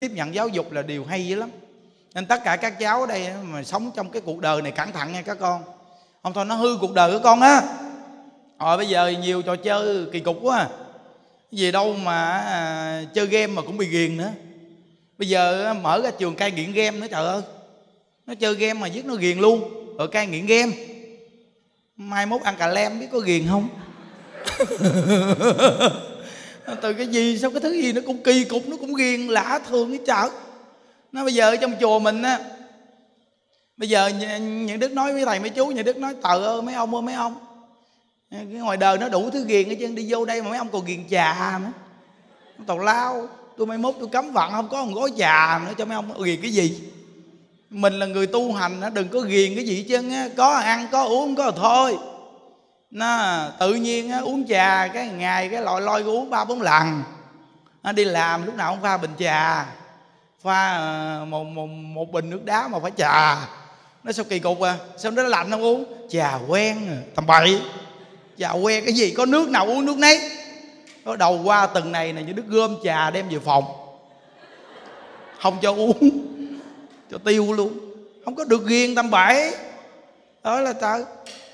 tiếp nhận giáo dục là điều hay dữ lắm. Nên tất cả các cháu ở đây mà sống trong cái cuộc đời này cẩn thận nha các con. Không thôi nó hư cuộc đời của con á. Rồi bây giờ nhiều trò chơi kỳ cục quá à. gì đâu mà à, chơi game mà cũng bị ghiền nữa. Bây giờ mở ra trường cai nghiện game nữa trời ơi. Nó chơi game mà giết nó ghiền luôn. Rồi cai nghiện game. Mai mốt ăn cà lem biết có ghiền không? từ cái gì, sao cái thứ gì nó cũng kỳ cục, nó cũng ghiền lạ thường cái chợ nó bây giờ ở trong chùa mình á, bây giờ những đức nói với thầy mấy chú, những đức nói tờ ơi, mấy ông ơi, mấy ông. Cái ngoài đời nó đủ thứ ghiền hết trơn, đi vô đây mà mấy ông còn ghiền trà nữa. Tàu lao, tôi mai mốt tôi cấm vặn không có một gói trà nữa cho mấy ông. Ghiền cái gì? Mình là người tu hành đừng có ghiền cái gì chứ có ăn, có uống, có thôi nó tự nhiên uống trà cái ngày cái lòi loi uống ba bốn lần. Nó đi làm lúc nào cũng pha bình trà. Pha ờ, một, một, một bình nước đá mà phải trà. Nó sao kỳ cục à? Sao nó lạnh không uống? Trà quen à, tầm bậy. Trà quen cái gì? Có nước nào uống nước nấy. Có đầu qua từng này này như đứa gom trà đem về phòng. Không cho uống. Cho tiêu luôn. Không có được ghiền tầm bậy. Đó là tao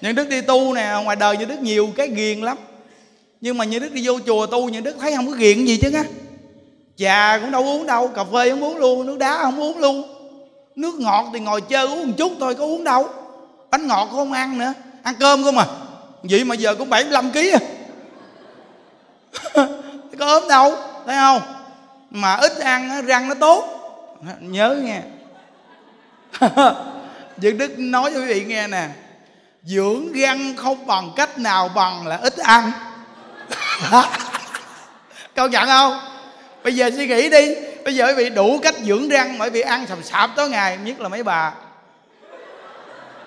những đức đi tu nè, ngoài đời như đức nhiều cái ghiền lắm. Nhưng mà như đức đi vô chùa tu, như đức thấy không có ghiền gì chứ á. Trà cũng đâu uống đâu, cà phê không uống luôn, nước đá không uống luôn. Nước ngọt thì ngồi chơi uống một chút thôi, có uống đâu. Bánh ngọt cũng không ăn nữa. Ăn cơm không à vậy mà giờ cũng 75 kg à có ốm đâu, thấy không? Mà ít ăn răng nó tốt. Nhớ nghe. Dưỡng Đức nói cho quý vị nghe nè. Dưỡng răng không bằng cách nào bằng là ít ăn. Câu nhận không? Bây giờ suy nghĩ đi. Bây giờ quý vị đủ cách dưỡng răng Bởi vì ăn sầm sạp tối ngày, Nhất là mấy bà.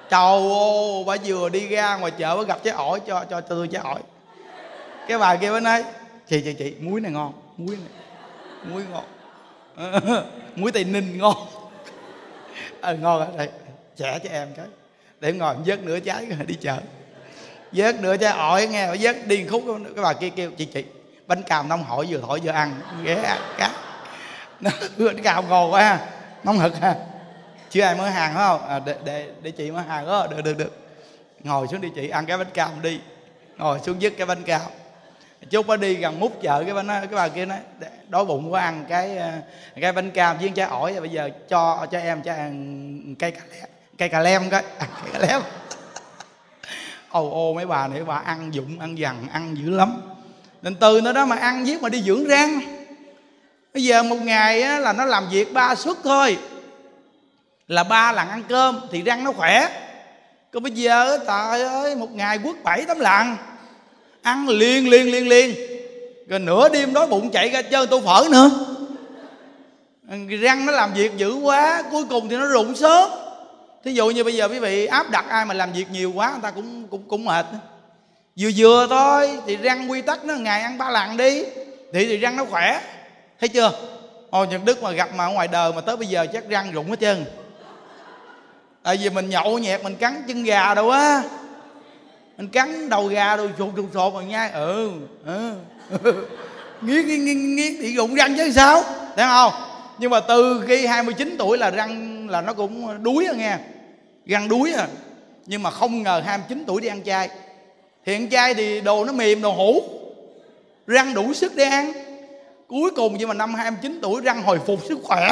Trời ơi, bà vừa đi ra ngoài chợ, bà gặp trái ổi, cho cho tôi trái ổi. Cái bà kia bà nói, Chị chị chị, muối này ngon, Muối này, Muối ngon. Muối tây ninh ngon. Ờ ngon ở đây, trẻ cho em cái để ngồi vớt nửa trái rồi đi chợ. Vớt nửa trái ổi nghe vớt điên khúc cái bà kia kêu chị chị bánh càm nóng hỏi vừa thổi vừa ăn. Ghé ăn cá bánh càm ngồi quá ha nóng hực ha. Chưa ai mới hàng phải không? À, để, để để chị mới hàng đó. Được được được. Ngồi xuống đi chị ăn cái bánh cam đi. Ngồi xuống dứt cái bánh cam. Chút nó đi gần mút chợ cái bánh cái bà kia nói đói bụng quá ăn cái à, cái bánh cam với trái ổi bây giờ cho cho em cho ăn cây cà lem cây cà lem cái ăn à, cây cà lem. Ồ ồ mấy bà này bà ăn dụng ăn dằn ăn dữ lắm. Nên từ nó đó mà ăn giết mà đi dưỡng răng. Bây giờ một ngày á, là nó làm việc ba suất thôi. Là ba lần ăn cơm thì răng nó khỏe. Còn bây giờ trời ơi một ngày quất bảy tám lần ăn liền liền liền liền. Rồi nửa đêm đói bụng chạy ra chơi tô phở nữa. Răng nó làm việc dữ quá cuối cùng thì nó rụng sớm thí dụ như bây giờ quý vị áp đặt ai mà làm việc nhiều quá, người ta cũng cũng cũng mệt. Vừa vừa thôi, thì răng quy tắc nó ngày ăn ba lần đi, thì thì răng nó khỏe. Thấy chưa? Ôi nhật đức mà gặp mà ở ngoài đời mà tới bây giờ chắc răng rụng hết trơn. Tại vì mình nhậu nhẹt, mình cắn chân gà đâu á. Mình cắn đầu gà rồi sụt sụt sụt mà nhai ừ ừ. Nghiến nghiến nghiến nghiến thì rụng răng chứ sao? Thấy không? Nhưng mà từ khi 29 tuổi là răng là nó cũng đuối rồi nghe răng đuối à. Nhưng mà không ngờ 29 tuổi đi ăn chay. Hiện chay thì đồ nó mềm, đồ hủ răng đủ sức để ăn. Cuối cùng nhưng mà năm 29 tuổi răng hồi phục sức khỏe.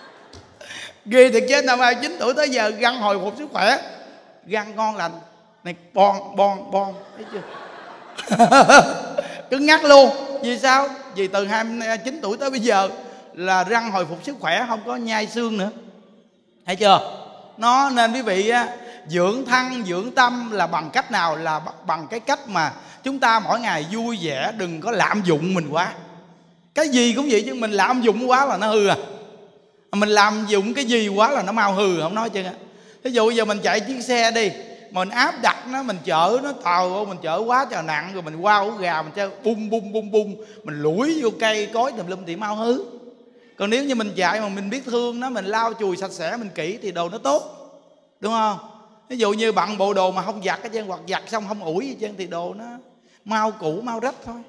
Ghê thiệt chứ, năm 29 tuổi tới giờ răng hồi phục sức khỏe. Răng ngon lành. Này, bon bon bon. Thấy chưa? Cứng ngắc luôn. Vì sao? Vì từ 29 tuổi tới bây giờ là răng hồi phục sức khỏe, không có nhai xương nữa. Thấy chưa? Nó nên quý vị á, dưỡng thân dưỡng tâm là bằng cách nào? Là bằng cái cách mà chúng ta mỗi ngày vui vẻ đừng có lạm dụng mình quá. Cái gì cũng vậy chứ mình lạm dụng quá là nó hư à. Mình làm dụng cái gì quá là nó mau hư không nói chứ. Thí dụ giờ mình chạy chiếc xe đi mình áp đặt nó mình chở nó tàu mình chở quá trời nặng rồi mình qua ổ gà mình chơi bung bung bung bung mình lủi vô cây cối tùm lum thì mau hư còn nếu như mình dạy mà mình biết thương nó, mình lau chùi sạch sẽ, mình kỹ thì đồ nó tốt. Đúng không? Ví dụ như bận bộ đồ mà không giặt cái chân hoặc giặt xong không ủi gì chân thì đồ nó mau cũ, mau rách thôi.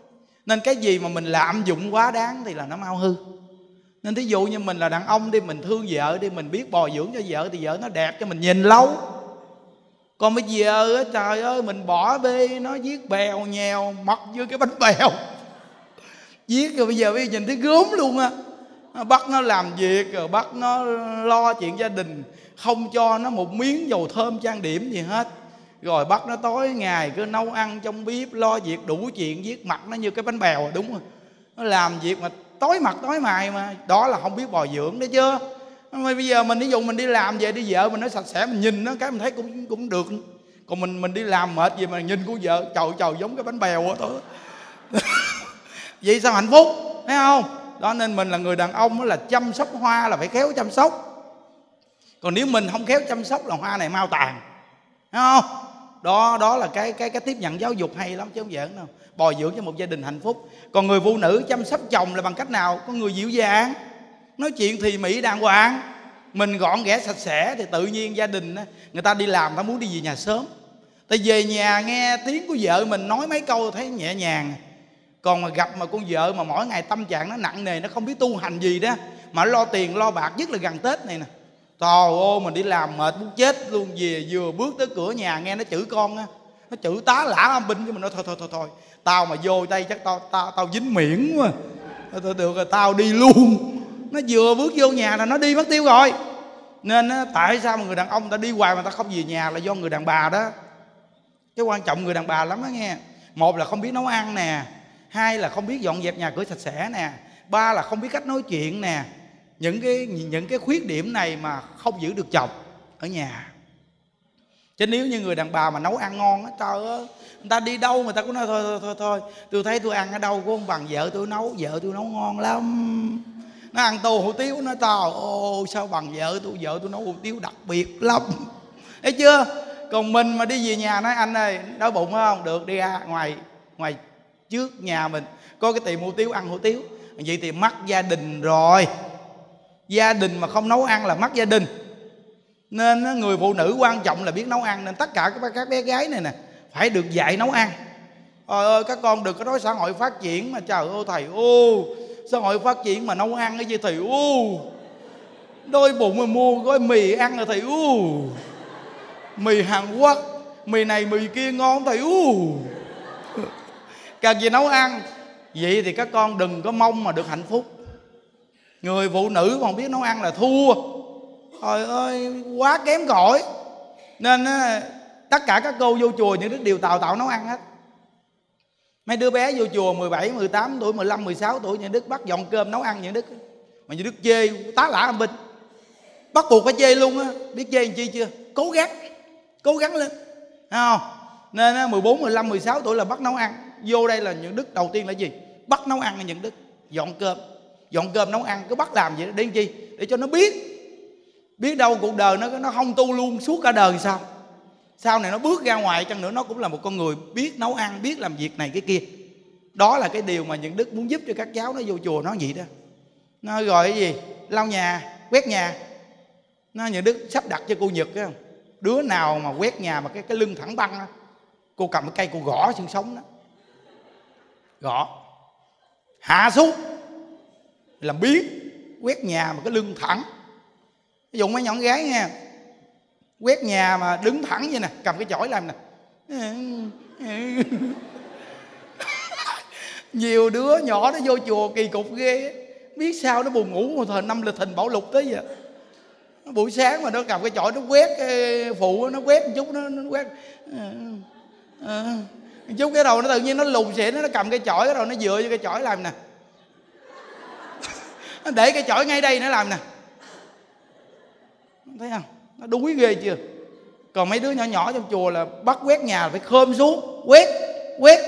Nên cái gì mà mình lạm dụng quá đáng thì là nó mau hư. Nên thí dụ như mình là đàn ông đi, mình thương vợ đi, mình biết bồi dưỡng cho vợ thì vợ nó đẹp cho mình nhìn lâu còn bây giờ trời ơi, mình bỏ bê nó, viết bèo, nhèo mặc vô cái bánh bèo. Viết rồi bây giờ bây giờ nhìn thấy gớm luôn á bắt nó làm việc, rồi bắt nó lo chuyện gia đình. Không cho nó một miếng dầu thơm trang điểm gì hết. Rồi bắt nó tối ngày cứ nấu ăn trong bếp, lo việc đủ chuyện, viết mặt nó như cái bánh bèo, đúng rồi nó làm việc mà tối mặt tối mày mà. Đó là không biết bồi dưỡng đấy chưa mà bây giờ mình ví dụ mình đi làm về, đi vợ mình nói sạch sẽ, mình nhìn nó cái mình thấy cũng cũng được. Còn mình mình đi làm mệt gì mà nhìn của vợ chầu chầu giống cái bánh bèo á, thôi. Vậy sao hạnh phúc, thấy không? Đó, nên mình là người đàn ông là chăm sóc hoa là phải khéo chăm sóc. Còn nếu mình không khéo chăm sóc là hoa này mau tàn. Thấy không? Đó đó là cái cái cái tiếp nhận giáo dục hay lắm chứ không giỡn đâu. Bồi dưỡng cho một gia đình hạnh phúc. Còn người phụ nữ chăm sóc chồng là bằng cách nào? Có người dịu dàng. Nói chuyện thì mỹ đàng hoàng. Mình gọn ghẽ, sạch sẽ thì tự nhiên gia đình người ta đi làm, ta muốn đi về nhà sớm. Tại về nhà nghe tiếng của vợ mình nói mấy câu thấy nhẹ nhàng còn mà gặp mà con vợ mà mỗi ngày tâm trạng nó nặng nề nó không biết tu hành gì đó mà lo tiền lo bạc nhất là gần tết này nè. Trời ơi mình đi làm mệt muốn chết luôn về vừa bước tới cửa nhà nghe nó chửi con á nó chửi tá lả âm binh cho mình nói thôi thôi thôi thôi tao mà vô đây chắc tao tao tao dính miệng quá. Thôi được rồi tao đi luôn. Nó vừa bước vô nhà là nó đi mất tiêu rồi. Nên á, tại sao mà người đàn ông ta đi hoài mà ta không về nhà là do người đàn bà đó. Cái quan trọng người đàn bà lắm á nghe. Một là không biết nấu ăn nè hai là không biết dọn dẹp nhà cửa sạch sẽ nè. Ba là không biết cách nói chuyện nè. Những cái những cái khuyết điểm này mà không giữ được chồng ở nhà. Chứ nếu như người đàn bà mà nấu ăn ngon á, trời ơi, người ta đi đâu người ta cũng nói, thôi thôi thôi thôi, tôi thấy tôi ăn ở đâu cũng không bằng vợ tôi nấu, vợ tôi nấu ngon lắm. Nó ăn tô hủ tiếu, nó tao ô sao bằng vợ tôi vợ tôi nấu hủ tiếu đặc biệt lắm. Thấy chưa? Còn mình mà đi về nhà nói, anh ơi, đói bụng không? Được, đi ra, ngoài ngoài trước nhà mình. Có cái tiệm hủ tiếu ăn hủ tiếu. Vậy thì mắc gia đình rồi. Gia đình mà không nấu ăn là mắc gia đình. Nên người phụ nữ quan trọng là biết nấu ăn. Nên tất cả các bé gái này nè, phải được dạy nấu ăn. Trời ơi, các con đừng có nói xã hội phát triển mà trời ơi, thầy ô xã hội phát triển mà nấu ăn cái gì thầy ô đôi bụng mà mua gói mì ăn rồi thầy, u. Mì hàn quốc, mì này mì kia ngon thầy, u cần gì nấu ăn vậy thì các con đừng có mong mà được hạnh phúc. Người phụ nữ mà không biết nấu ăn là thua. Trời ơi quá kém cỏi. Nên tất cả các cô vô chùa những đứa đều tào tạo nấu ăn hết. Mấy đứa bé vô chùa 17, 18 tuổi, 15, 16 tuổi những đức bắt dọn cơm nấu ăn những đức mà những đức chê tá lả âm binh. Bắt buộc phải chê luôn á. Biết chê làm chi chưa? Cố gắng cố gắng lên. Thấy không? Nên 14, 15, 16 tuổi là bắt nấu ăn vô đây là những đức đầu tiên là gì? Bắt nấu ăn là những đức? Dọn cơm. Dọn cơm nấu ăn cứ bắt làm vậy để chi? Để cho nó biết. Biết đâu cuộc đời nó nó không tu luôn suốt cả đời sao? Sau này nó bước ra ngoài chăng nữa nó cũng là một con người biết nấu ăn biết làm việc này cái kia. Đó là cái điều mà những đức muốn giúp cho các cháu nó vô chùa nó vậy đó. Nó gọi cái gì? Lau nhà quét nhà. Nó những đức sắp đặt cho cô nhật không? Đứa nào mà quét nhà mà cái cái lưng thẳng băng đó, cô cầm cái cây cô gõ xương sống đó gõ. Hạ xuống. Làm biến. Quét nhà mà cái lưng thẳng. Ví dụ mấy nhỏ gái nha. Quét nhà mà đứng thẳng vậy nè cầm cái chổi làm nè. Nhiều đứa nhỏ nó vô chùa kỳ cục ghê biết sao nó buồn ngủ một thời năm lịch hình bảo lục tới giờ. Buổi sáng mà nó cầm cái chổi nó quét cái phụ nó quét một chút nó, nó quét. À, à, chút cái đầu nó tự nhiên nó lùn xỉn nó cầm cái chổi cái đầu nó dựa vô cái chổi làm nè. Nó để cái chổi ngay đây nó làm nè. Thấy không? Nó đuối ghê chưa? Còn mấy đứa nhỏ nhỏ trong chùa là bắt quét nhà phải khơm xuống quét quét.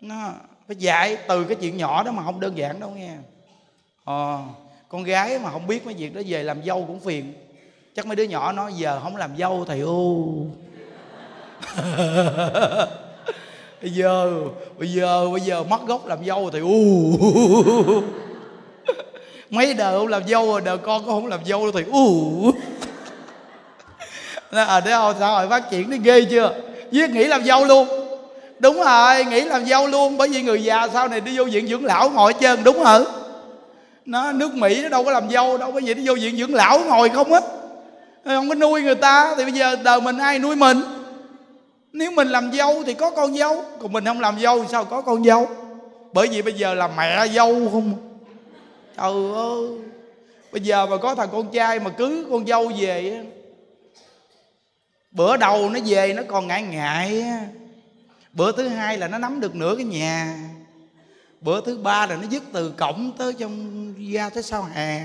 Nó phải dạy từ cái chuyện nhỏ đó mà không đơn giản đâu nghe. Ờ, con gái mà không biết mấy việc đó về làm dâu cũng phiền. Chắc mấy đứa nhỏ nó giờ không làm dâu thầy u. bây giờ bây giờ bây giờ mất gốc làm dâu thì u. Mấy đời không làm dâu rồi đời con cũng không làm dâu thì u. Ở à, không xã hội phát triển nó ghê chưa? Viết nghĩ làm dâu luôn. Đúng rồi nghĩ làm dâu luôn bởi vì người già sau này đi vô viện dưỡng lão ngồi hết trơn đúng hả? Nó nước mỹ nó đâu có làm dâu đâu có gì nó vô viện dưỡng lão ngồi không á không có nuôi người ta thì bây giờ đời mình ai nuôi mình? Nếu mình làm dâu thì có con dâu, còn mình không làm dâu thì sao có con dâu? Bởi vì bây giờ là mẹ dâu không? Trời ơi, bây giờ mà có thằng con trai mà cưới con dâu về bữa đầu nó về nó còn ngại ngại bữa thứ hai là nó nắm được nửa cái nhà. Bữa thứ ba là nó dứt từ cổng tới trong, ra tới sau hè.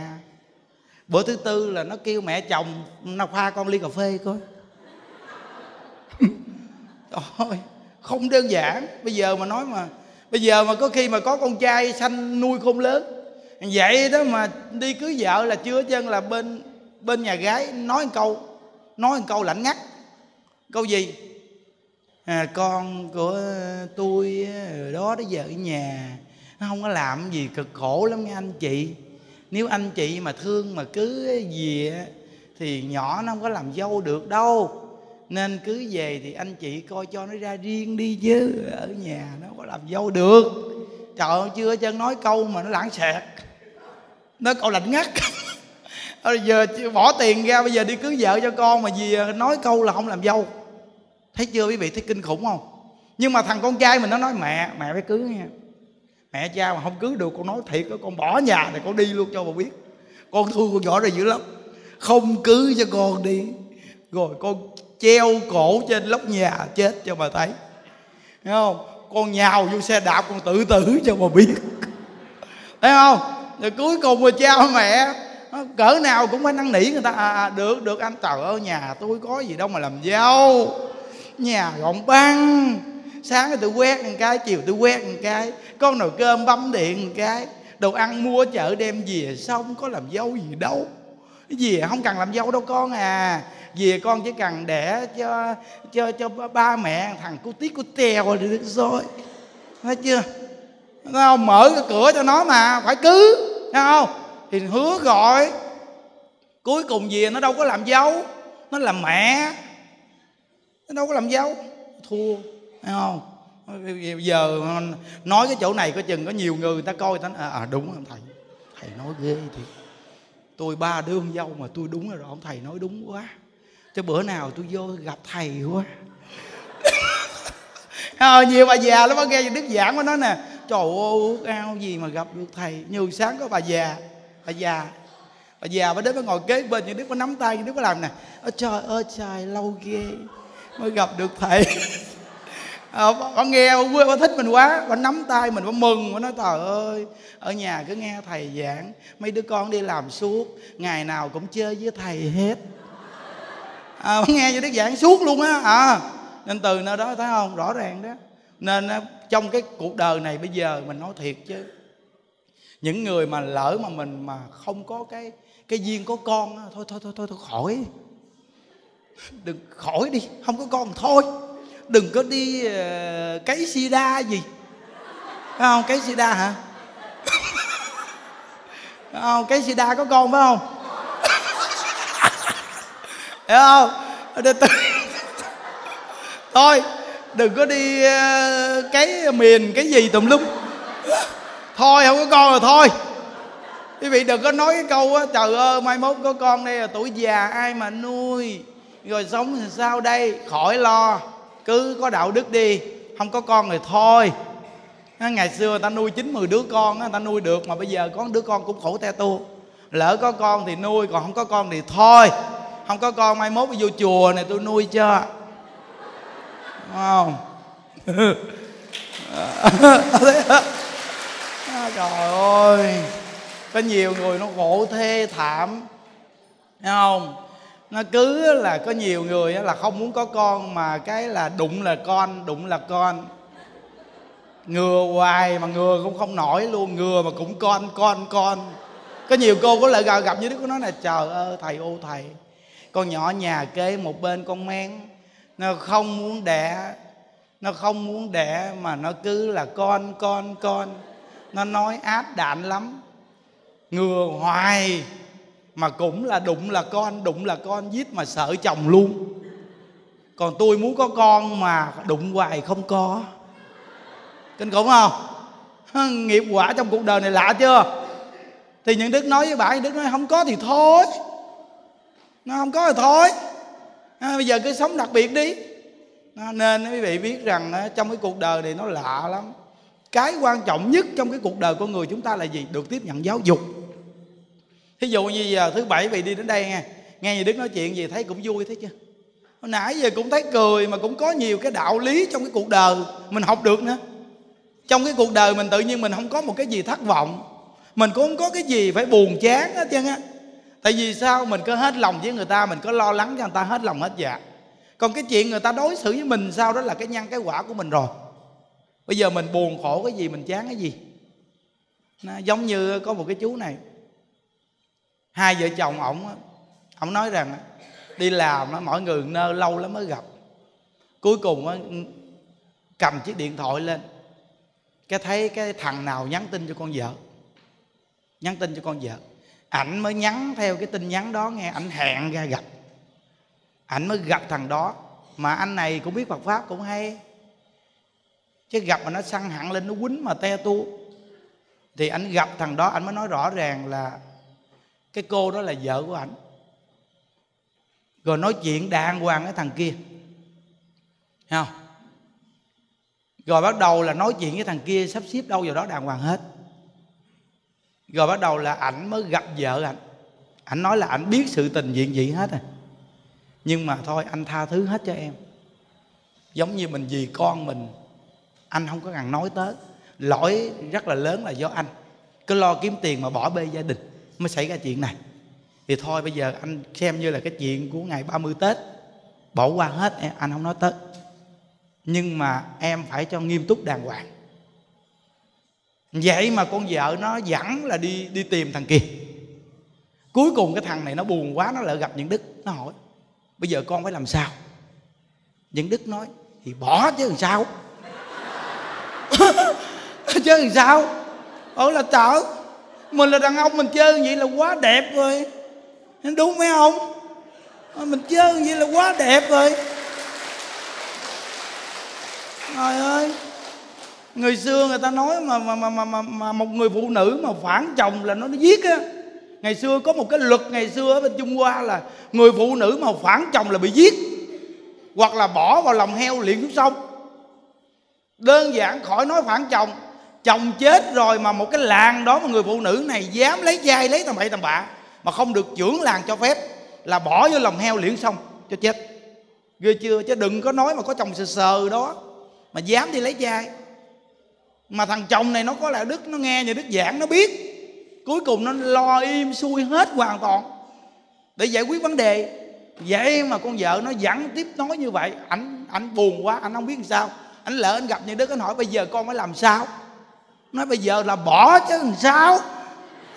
Bữa thứ tư là nó kêu mẹ chồng, nó pha con ly cà phê coi. Trời không đơn giản. Bây giờ mà nói mà bây giờ mà có khi mà có con trai sanh nuôi khôn lớn vậy đó mà đi cưới vợ là chưa chân là bên bên nhà gái nói một câu nói một câu lạnh ngắt. Câu gì? À, con của tôi đó đó vợ ở nhà nó không có làm gì cực khổ lắm nghe anh chị. Nếu anh chị mà thương mà cứ gì thì nhỏ nó không có làm dâu được đâu nên cứ về thì anh chị coi cho nó ra riêng đi chứ. Ở nhà nó có làm dâu được. Trời ơi chưa chân nói câu mà nó lãng xẹt. Nó câu lạnh ngắt. Bây giờ bỏ tiền ra bây giờ đi cưới vợ cho con mà gì nói câu là không làm dâu. Thấy chưa quý vị thấy kinh khủng không? Nhưng mà thằng con trai mình nó nói mẹ mẹ phải cưới nha. Mẹ cha mà không cưới được con nói thiệt đó, con bỏ nhà này con đi luôn cho bà biết. Con thương con nhỏ rồi dữ lắm. Không cưới cho con đi. Rồi con treo cổ trên lóc nhà chết cho bà thấy. Thấy không? Con nhào vô xe đạp con tự tử cho bà biết. Thấy không? Rồi cuối cùng rồi cha mẹ cỡ nào cũng phải năn nỉ người ta. À, à được được anh trời ơi nhà tôi có gì đâu mà làm dâu nhà gọn băng. Sáng tôi quét một cái chiều tôi quét một cái. Con nồi cơm bấm điện một cái. Đồ ăn mua chợ đem về xong có làm dâu gì đâu. Cái gì không cần làm dâu đâu con à về con chỉ cần để cho cho cho ba mẹ thằng cú tí cú tèo là được rồi. Thấy chưa? Thấy không? Mở cái cửa cho nó mà phải cứ. Thấy không? Thì hứa gọi. Cuối cùng về nó đâu có làm dâu nó làm mẹ. Nó đâu có làm dâu thua. Thấy không? Bây giờ nói cái chỗ này có chừng có nhiều người người ta coi người ta à, à đúng không thầy. Thầy nói ghê thì tôi ba đứa con dâu mà tôi đúng rồi ông thầy nói đúng quá cho bữa nào tôi vô gặp thầy quá. À, nhiều bà già lắm nghe đức giảng của nói nè. Trời ơi ước ao gì mà gặp được thầy. Nhiều sáng có bà già bà già. Bà già bà đến bà ngồi kế bên những đức có nắm tay những đức có làm nè. Ôi trời ơi trời lâu ghê mới gặp được thầy. À, bà nghe bà, bà thích mình quá. Bà nắm tay mình bà mừng bà nói trời ơi ở nhà cứ nghe thầy giảng. Mấy đứa con đi làm suốt ngày nào cũng chơi với thầy hết à, nghe như đức giảng suốt luôn á. À, nên từ nơi đó thấy không? Rõ ràng đó. Nên à, trong cái cuộc đời này bây giờ mình nói thiệt chứ. Những người mà lỡ mà mình mà không có cái cái duyên có con thôi thôi thôi thôi, thôi khỏi. Đừng khỏi đi không có con thôi. Đừng có đi uh, cấy sida gì. Phải không? Cấy sida hả? Phải không? Cấy sida có con phải không? Hiểu không? Thôi, đừng có đi ờ, cái miền cái gì tùm lum. Thôi, không có con rồi thôi. Quý vị đừng có nói cái câu á, trời ơi, mai mốt có con đây là tuổi già, ai mà nuôi, rồi sống thì sao đây? Khỏi lo, cứ có đạo đức đi, không có con rồi thôi. Ngày xưa người ta nuôi chín mười đứa con người ta nuôi được, mà bây giờ có đứa con cũng khổ te tu lỡ có con thì nuôi, còn không có con thì thôi không có con, mai mốt vô chùa này tôi nuôi cho. Không à, trời ơi. Có nhiều người nó khổ thê thảm. Thấy không? Nó cứ là có nhiều người là không muốn có con, mà cái là đụng là con, đụng là con. Ngừa hoài mà ngừa cũng không nổi luôn, ngừa mà cũng con con con. Có nhiều cô có lại gặp như đứa có nói là trời ơi, thầy ô thầy con nhỏ nhà kế một bên con men. Nó không muốn đẻ, nó không muốn đẻ mà nó cứ là con con con. Nó nói áp đạn lắm. Ngừa hoài, mà cũng là đụng là con, đụng là con, giết mà sợ chồng luôn. Còn tôi muốn có con mà đụng hoài không có. Kinh khủng không? Nghiệp quả trong cuộc đời này lạ chưa? Thì những đức nói với bà, những đức nói không có thì thôi nó không có thì thôi. À, bây giờ cứ sống đặc biệt đi. À, nên quý vị biết rằng à, trong cái cuộc đời này nó lạ lắm. Cái quan trọng nhất trong cái cuộc đời con người chúng ta là gì? Được tiếp nhận giáo dục. Thí dụ như giờ thứ bảy vị đi đến đây nghe. Nghe như đức nói chuyện gì thấy cũng vui thấy chưa? Hồi nãy giờ cũng thấy cười mà cũng có nhiều cái đạo lý trong cái cuộc đời mình học được nữa. Trong cái cuộc đời mình tự nhiên mình không có một cái gì thất vọng. Mình cũng không có cái gì phải buồn chán hết trơn á tại vì sao? Mình có hết lòng với người ta, mình có lo lắng cho người ta, hết lòng hết dạ. Còn cái chuyện người ta đối xử với mình sao? Đó là cái nhân cái quả của mình rồi. Bây giờ mình buồn khổ cái gì, mình chán cái gì? Nó giống như có một cái chú này. Hai vợ chồng ổng ổng nói rằng đi làm mọi người nơ lâu lắm mới gặp. Cuối cùng cầm chiếc điện thoại lên. Cái thấy cái thằng nào nhắn tin cho con vợ? Nhắn tin cho con vợ ảnh mới nhắn theo cái tin nhắn đó nghe, ảnh hẹn ra gặp. Ảnh mới gặp thằng đó. Mà anh này cũng biết Phật pháp cũng hay. Chứ gặp mà nó săn hẳn lên, nó quýnh mà te tu thì anh gặp thằng đó anh mới nói rõ ràng là cái cô đó là vợ của ảnh. Rồi nói chuyện đàng hoàng với thằng kia. Thấy không? Rồi bắt đầu là nói chuyện với thằng kia, sắp xếp đâu vào đó đàng hoàng hết rồi bắt đầu là ảnh mới gặp vợ ảnh. Ảnh nói là ảnh biết sự tình diện gì hết à nhưng mà thôi, anh tha thứ hết cho em. Giống như mình vì con mình, anh không có cần nói tới. Lỗi rất là lớn là do anh. Cứ lo kiếm tiền mà bỏ bê gia đình mới xảy ra chuyện này. Thì thôi, bây giờ anh xem như là cái chuyện của ngày 30 Tết. Bỏ qua hết, anh không nói tới. Nhưng mà em phải cho nghiêm túc đàng hoàng vậy mà con vợ nó dẫn là đi đi tìm thằng kia. Cuối cùng cái thằng này nó buồn quá, nó lại gặp những đức. Nó hỏi, bây giờ con phải làm sao? Những đức nói, thì bỏ chứ làm sao? Chứ làm sao? Ở là tở mình là đàn ông, mình chơi vậy là quá đẹp rồi. Đúng mấy không? Ờ, mình chơi vậy là quá đẹp rồi. Trời ơi người xưa người ta nói mà mà mà mà, mà, mà một người phụ nữ mà phản chồng là nó giết á. Ngày xưa có một cái luật ngày xưa ở bên trung hoa là người phụ nữ mà phản chồng là bị giết hoặc là bỏ vào lòng heo liền xuống sông. Đơn giản khỏi nói phản chồng chồng chết rồi mà một cái làng đó mà người phụ nữ này dám lấy dai lấy tầm bậy tầm bạ mà không được trưởng làng cho phép là bỏ vô lòng heo liền xong cho chết. Ghê chưa? Chứ đừng có nói mà có chồng sờ sờ đó mà dám đi lấy dai mà thằng chồng này nó có đạo đức, nó nghe nhà đức giảng, nó biết. Cuối cùng nó lo im xuôi hết hoàn toàn. Để giải quyết vấn đề. Vậy mà con vợ nó vẫn tiếp nói như vậy. Ảnh ảnh buồn quá anh không biết làm sao. Anh lỡ anh gặp như đức anh hỏi bây giờ con phải làm sao? Nói bây giờ là bỏ chứ làm sao?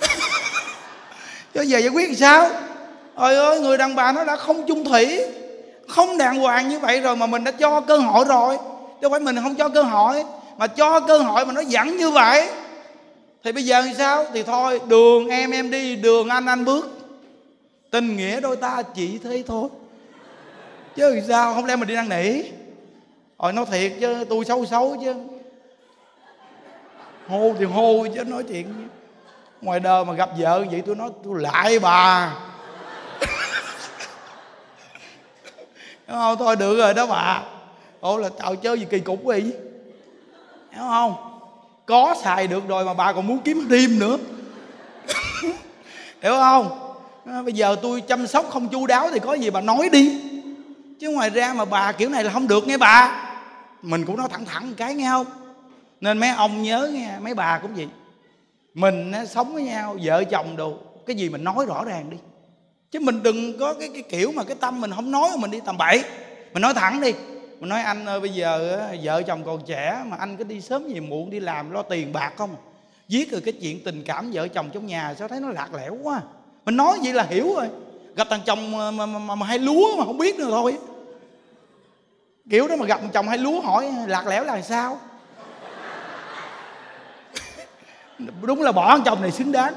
Chứ giờ giải quyết làm sao? Ôi ơi, người đàn bà nó đã không chung thủy, không đàng hoàng như vậy rồi mà mình đã cho cơ hội rồi. Chứ không phải mình không cho cơ hội mà cho cơ hội mà nó dẫn như vậy, thì bây giờ thì sao? Thì thôi, đường em em đi, đường anh anh bước. Tình nghĩa đôi ta chỉ thế thôi. Chứ sao? Không lẽ mình đi năn nỉ? Rồi nói thiệt chứ, tôi xấu xấu chứ. Hô thì hô chứ, nói chuyện ngoài đời mà gặp vợ vậy tôi nói, tôi lại bà. Không? Thôi, được rồi đó bà. Ô là tạo chơi gì kỳ cục vậy? Hiểu không? Có xài được rồi mà bà còn muốn kiếm thêm nữa. Hiểu không? À, bây giờ tôi chăm sóc không chu đáo thì có gì bà nói đi. Chứ ngoài ra mà bà kiểu này là không được nghe bà. Mình cũng nói thẳng thẳng một cái nghe không? Nên mấy ông nhớ nghe mấy bà cũng vậy. Mình sống với nhau vợ chồng đồ cái gì mình nói rõ ràng đi. Chứ mình đừng có cái, cái kiểu mà cái tâm mình không nói mình đi tầm bậy. Mình nói thẳng đi mà nói anh ơi bây giờ vợ chồng còn trẻ mà anh cứ đi sớm gì muộn đi làm lo tiền bạc không? Viết rồi cái chuyện tình cảm vợ chồng trong nhà sao thấy nó lạc lẽo quá? Mình nói vậy là hiểu rồi. Gặp thằng chồng mà, mà, mà, mà hay lúa mà không biết nữa thôi. Kiểu đó mà gặp thằng chồng hay lúa hỏi lạc lẽo là sao? Đúng là bỏ thằng chồng này xứng đáng.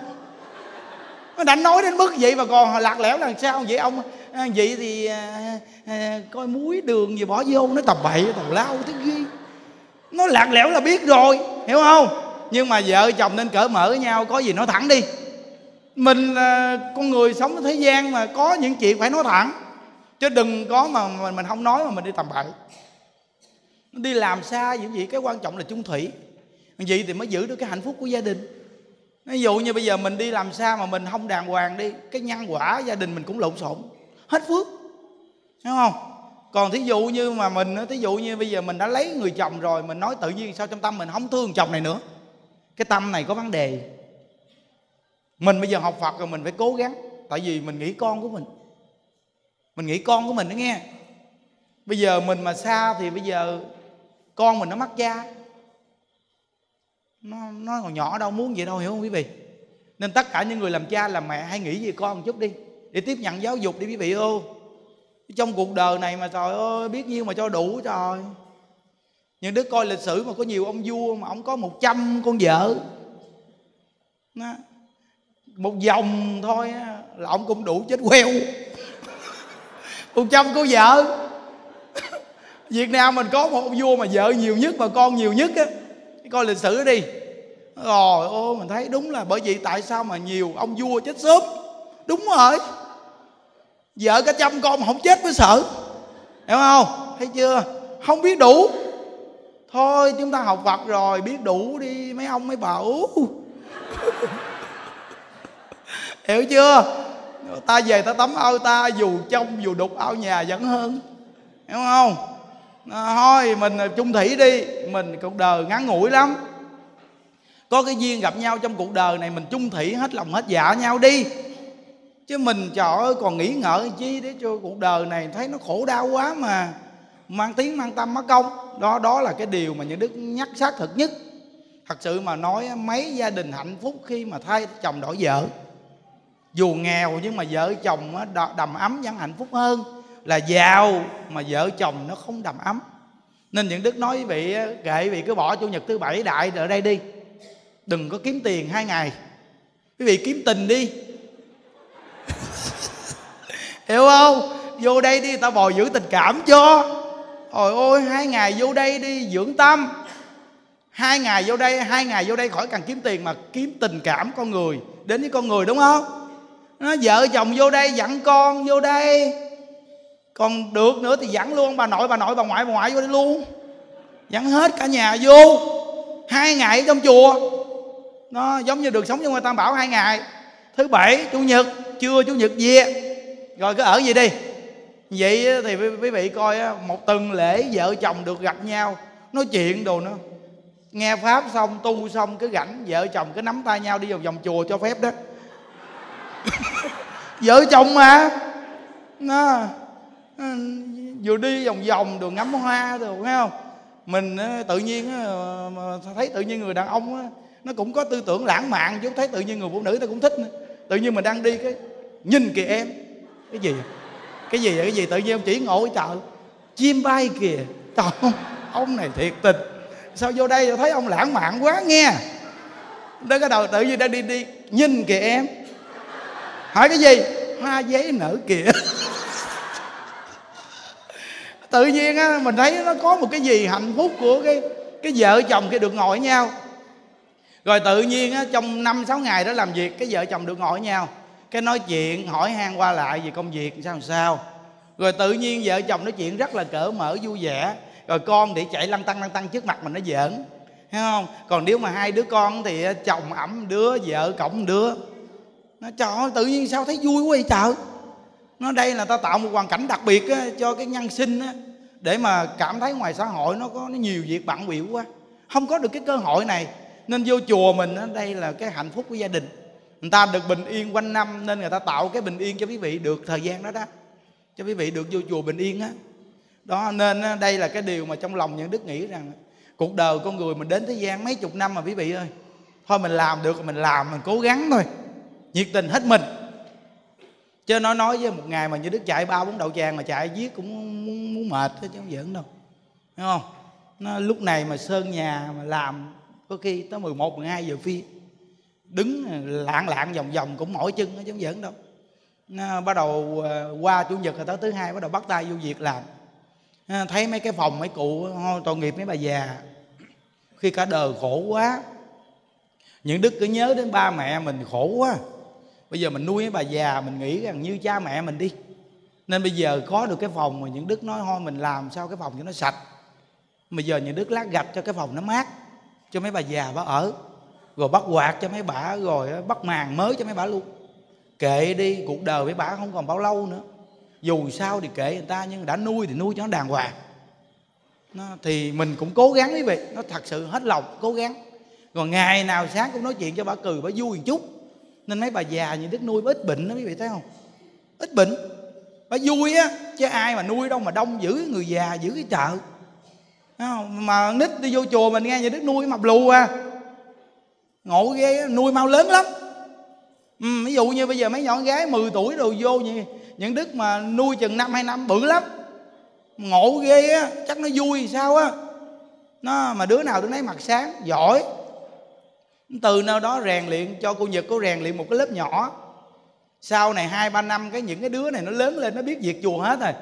Nó đã nói đến mức vậy mà còn lạc lẽo là sao? Vậy ông à, vậy thì à, à, coi muối đường gì bỏ vô nó tầm bậy tầm lao thứ ghi nó lạc lẽo là biết rồi hiểu không? Nhưng mà vợ chồng nên cởi mở với nhau có gì nói thẳng đi. Mình là con người sống ở thế gian mà có những chuyện phải nói thẳng. Chứ đừng có mà mình, mình không nói mà mình đi tầm bậy. Đi làm xa những gì cái quan trọng là chung thủy. Vậy thì mới giữ được cái hạnh phúc của gia đình. Ví dụ như bây giờ mình đi làm xa mà mình không đàng hoàng đi cái nhân quả gia đình mình cũng lộn xộn hết phước. Đúng không? Còn thí dụ như mà mình thí dụ như bây giờ mình đã lấy người chồng rồi, mình nói tự nhiên sao trong tâm mình không thương chồng này nữa? Cái tâm này có vấn đề. Mình bây giờ học phật rồi mình phải cố gắng, tại vì mình nghĩ con của mình. Mình nghĩ con của mình đó nghe. Bây giờ mình mà xa thì bây giờ con mình nó mất cha nó nó còn nhỏ đâu, muốn vậy đâu, hiểu không quý vị? Nên tất cả những người làm cha, làm mẹ, hãy nghĩ về con một chút đi để tiếp nhận giáo dục đi quý vị ơi. Trong cuộc đời này mà trời ơi, biết nhiêu mà cho đủ trời. Những đứa coi lịch sử mà có nhiều ông vua mà ông có một trăm con vợ. Đó. một vòng thôi là ông cũng đủ chết queo. Một trăm cô vợ. Việt Nam mình có một ông vua mà vợ nhiều nhất mà con nhiều nhất á. Coi lịch sử đi. Rồi ô mình thấy đúng là bởi vì tại sao mà nhiều ông vua chết sớm đúng rồi. Vợ cả trăm con mà không chết mới sợ. Hiểu không? Thấy chưa? Không biết đủ. Thôi chúng ta học Phật rồi biết đủ đi mấy ông mấy bà hiểu chưa? Ta về ta tắm ao ta dù trong dù đục ao nhà vẫn hơn. Hiểu không? À, thôi mình chung thủy đi. Mình cuộc đời ngắn ngủi lắm. Có cái duyên gặp nhau trong cuộc đời này mình chung thủy hết lòng hết dạ nhau đi chứ mình, trời ơi, còn nghĩ ngợi chi để cho cuộc đời này thấy nó khổ đau quá mà mang tiếng mang tâm mất công. Đó đó là cái điều mà những đức nhắc xác thực nhất. Thật sự mà nói, mấy gia đình hạnh phúc khi mà thay chồng đổi vợ, dù nghèo nhưng mà vợ chồng đầm ấm vẫn hạnh phúc hơn là giàu mà vợ chồng nó không đầm ấm. Nên những đức nói quý vị kệ vị cứ bỏ chủ nhật thứ bảy đại ở đây đi. Đừng có kiếm tiền hai ngày. Quý vị kiếm tình đi. hiểu không? Vô đây đi, tao bồi dưỡng tình cảm cho. Ôi ôi hai ngày vô đây đi, dưỡng tâm. Hai ngày vô đây, hai ngày vô đây khỏi cần kiếm tiền mà kiếm tình cảm con người. Đến với con người, đúng không? Nó vợ chồng vô đây dẫn con vô đây. Còn được nữa thì dẫn luôn, bà nội bà nội, bà ngoại bà ngoại vô đây luôn. Dẫn hết cả nhà vô. Hai ngày trong chùa. Nó giống như được sống trong ngôi tam bảo, hai ngày thứ bảy, chủ nhật. Trưa chủ nhật về. Rồi cứ ở gì đi. Vậy thì quý vị coi một tuần lễ vợ chồng được gặp nhau. Nói chuyện đồ nữa nghe pháp xong, tu xong, cứ rảnh, vợ chồng cứ nắm tay nhau đi vòng vòng chùa cho phép đó. Vợ chồng mà. Nó ừ, vừa đi vòng vòng đường ngắm hoa rồi nghe không? Mình tự nhiên thấy tự nhiên người đàn ông nó cũng có tư tưởng lãng mạn chứ thấy tự nhiên người phụ nữ ta cũng thích nữa tự nhiên mình đang đi cái nhìn kìa em. Cái gì? Cái gì vậy? Cái gì? Tự nhiên ông chỉ ngồi chợ chim bay kìa. Trời ông, ông này thiệt tình. Sao vô đây thấy ông lãng mạn quá nghe. Đó cái đầu tự nhiên đang đi đi nhìn kìa em. Hỏi cái gì? Hoa giấy nở kìa. Tự nhiên á mình thấy nó có một cái gì hạnh phúc của cái cái vợ chồng kia được ngồi với nhau rồi tự nhiên á trong năm sáu ngày đó làm việc cái vợ chồng được ngồi với nhau cái nói chuyện hỏi han qua lại về công việc sao làm sao? Rồi tự nhiên vợ chồng nói chuyện rất là cỡ mở vui vẻ. Rồi con để chạy lăn tăng lăn tăng trước mặt mình nó giỡn. Thấy không? Còn nếu mà hai đứa con thì chồng ẩm đứa vợ cổng đứa. Nó trời ơi tự nhiên sao thấy vui quá vậy trời? Nó đây là ta tạo một hoàn cảnh đặc biệt á, cho cái nhân sinh á, để mà cảm thấy ngoài xã hội nó có nó nhiều việc bận biểu quá. Không có được cái cơ hội này nên vô chùa mình đó đây là cái hạnh phúc của gia đình. Người ta được bình yên quanh năm nên người ta tạo cái bình yên cho quý vị được thời gian đó đó. Cho quý vị được vô chùa bình yên á. Đó. đó nên đây là cái điều mà trong lòng những đức nghĩ rằng cuộc đời con người mình đến thế gian mấy chục năm mà quý vị ơi thôi mình làm được mình làm mình cố gắng thôi. Nhiệt tình hết mình. Chứ nói nói với một ngày mà như đức chạy ba bốn đậu tràng mà chạy viết cũng muốn, muốn mệt chứ không giỡn đâu. Hiểu không? Nó lúc này mà sơn nhà mà làm có khi tới 11, 12 giờ phi. Đứng à, lạng lạng vòng vòng cũng mỏi chân nó giống giỡn đâu. Nó bắt đầu à, qua chủ nhật rồi tới thứ hai bắt đầu bắt tay vô việc làm. À, thấy mấy cái phòng mấy cụ tội nghiệp mấy bà già. Khi cả đời khổ quá. Những đức cứ nhớ đến ba mẹ mình khổ quá. Bây giờ mình nuôi mấy bà già mình nghĩ rằng như cha mẹ mình đi. Nên bây giờ có được cái phòng mà những đức nói thôi mình làm sao cái phòng cho nó sạch. Bây giờ những đức lát gạch cho cái phòng nó mát cho mấy bà già bà ở rồi bắt quạt cho mấy bà rồi ờ, bắt màn mới cho mấy bà luôn. Kệ đi cuộc đời mấy bà không còn bao lâu nữa. Dù sao thì kệ người ta nhưng đã nuôi thì nuôi cho nó đàng hoàng. Nó, thì mình cũng cố gắng quý vị nó thật sự hết lòng cố gắng. Còn ngày nào sáng cũng nói chuyện cho bà cười bà vui một chút. Nên mấy bà già như đức nuôi bà ít bệnh đó quý vị thấy không? Ít bệnh. Bà vui á chứ ai mà nuôi đâu mà đông giữ người già giữ cái chợ không? mà nít đi vô chùa mình nghe nhà đức nuôi mập lù à. Ngộ ghê nuôi mau lớn lắm. Ừ, ví dụ như bây giờ mấy nhỏ gái 10 tuổi rồi vô như những đức mà nuôi chừng năm hai năm bự lắm. Ngộ ghê á chắc nó vui sao á. Nó mà đứa nào đứa nấy mặt sáng giỏi. Từ nào đó rèn luyện cho cô nhật có rèn luyện một cái lớp nhỏ. Sau này hai ba năm cái những cái đứa này nó lớn lên nó biết việc chùa hết rồi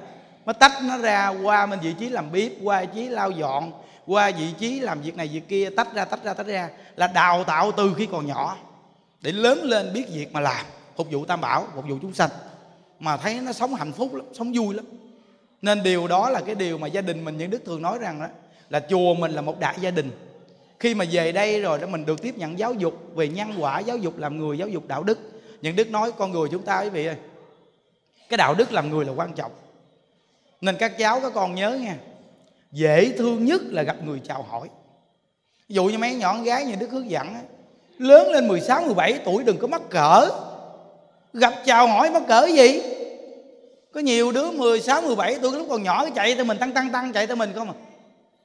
mới tách nó ra, qua bên vị trí làm bếp, qua vị trí lau dọn, qua vị trí làm việc này việc kia, tách ra tách ra tách ra, là đào tạo từ khi còn nhỏ, để lớn lên biết việc mà làm, phục vụ tam bảo, phục vụ chúng sanh. Mà thấy nó sống hạnh phúc lắm, sống vui lắm. Nên điều đó là cái điều mà gia đình mình, những đức thường nói rằng đó, là chùa mình là một đại gia đình. Khi mà về đây rồi đó, mình được tiếp nhận giáo dục về nhân quả, giáo dục làm người, giáo dục đạo đức. Những đức nói, con người chúng ta quý vị ơi, cái đạo đức làm người là quan trọng nên các cháu các con nhớ nha dễ thương nhất là gặp người chào hỏi. Ví dụ như mấy nhỏ con gái như đức hướng dẫn lớn lên 16, 17 tuổi đừng có mắc cỡ. Gặp chào hỏi mắc cỡ gì? Có nhiều đứa 16, 17 tuổi lúc còn nhỏ chạy theo mình tăng tăng tăng chạy theo mình không à?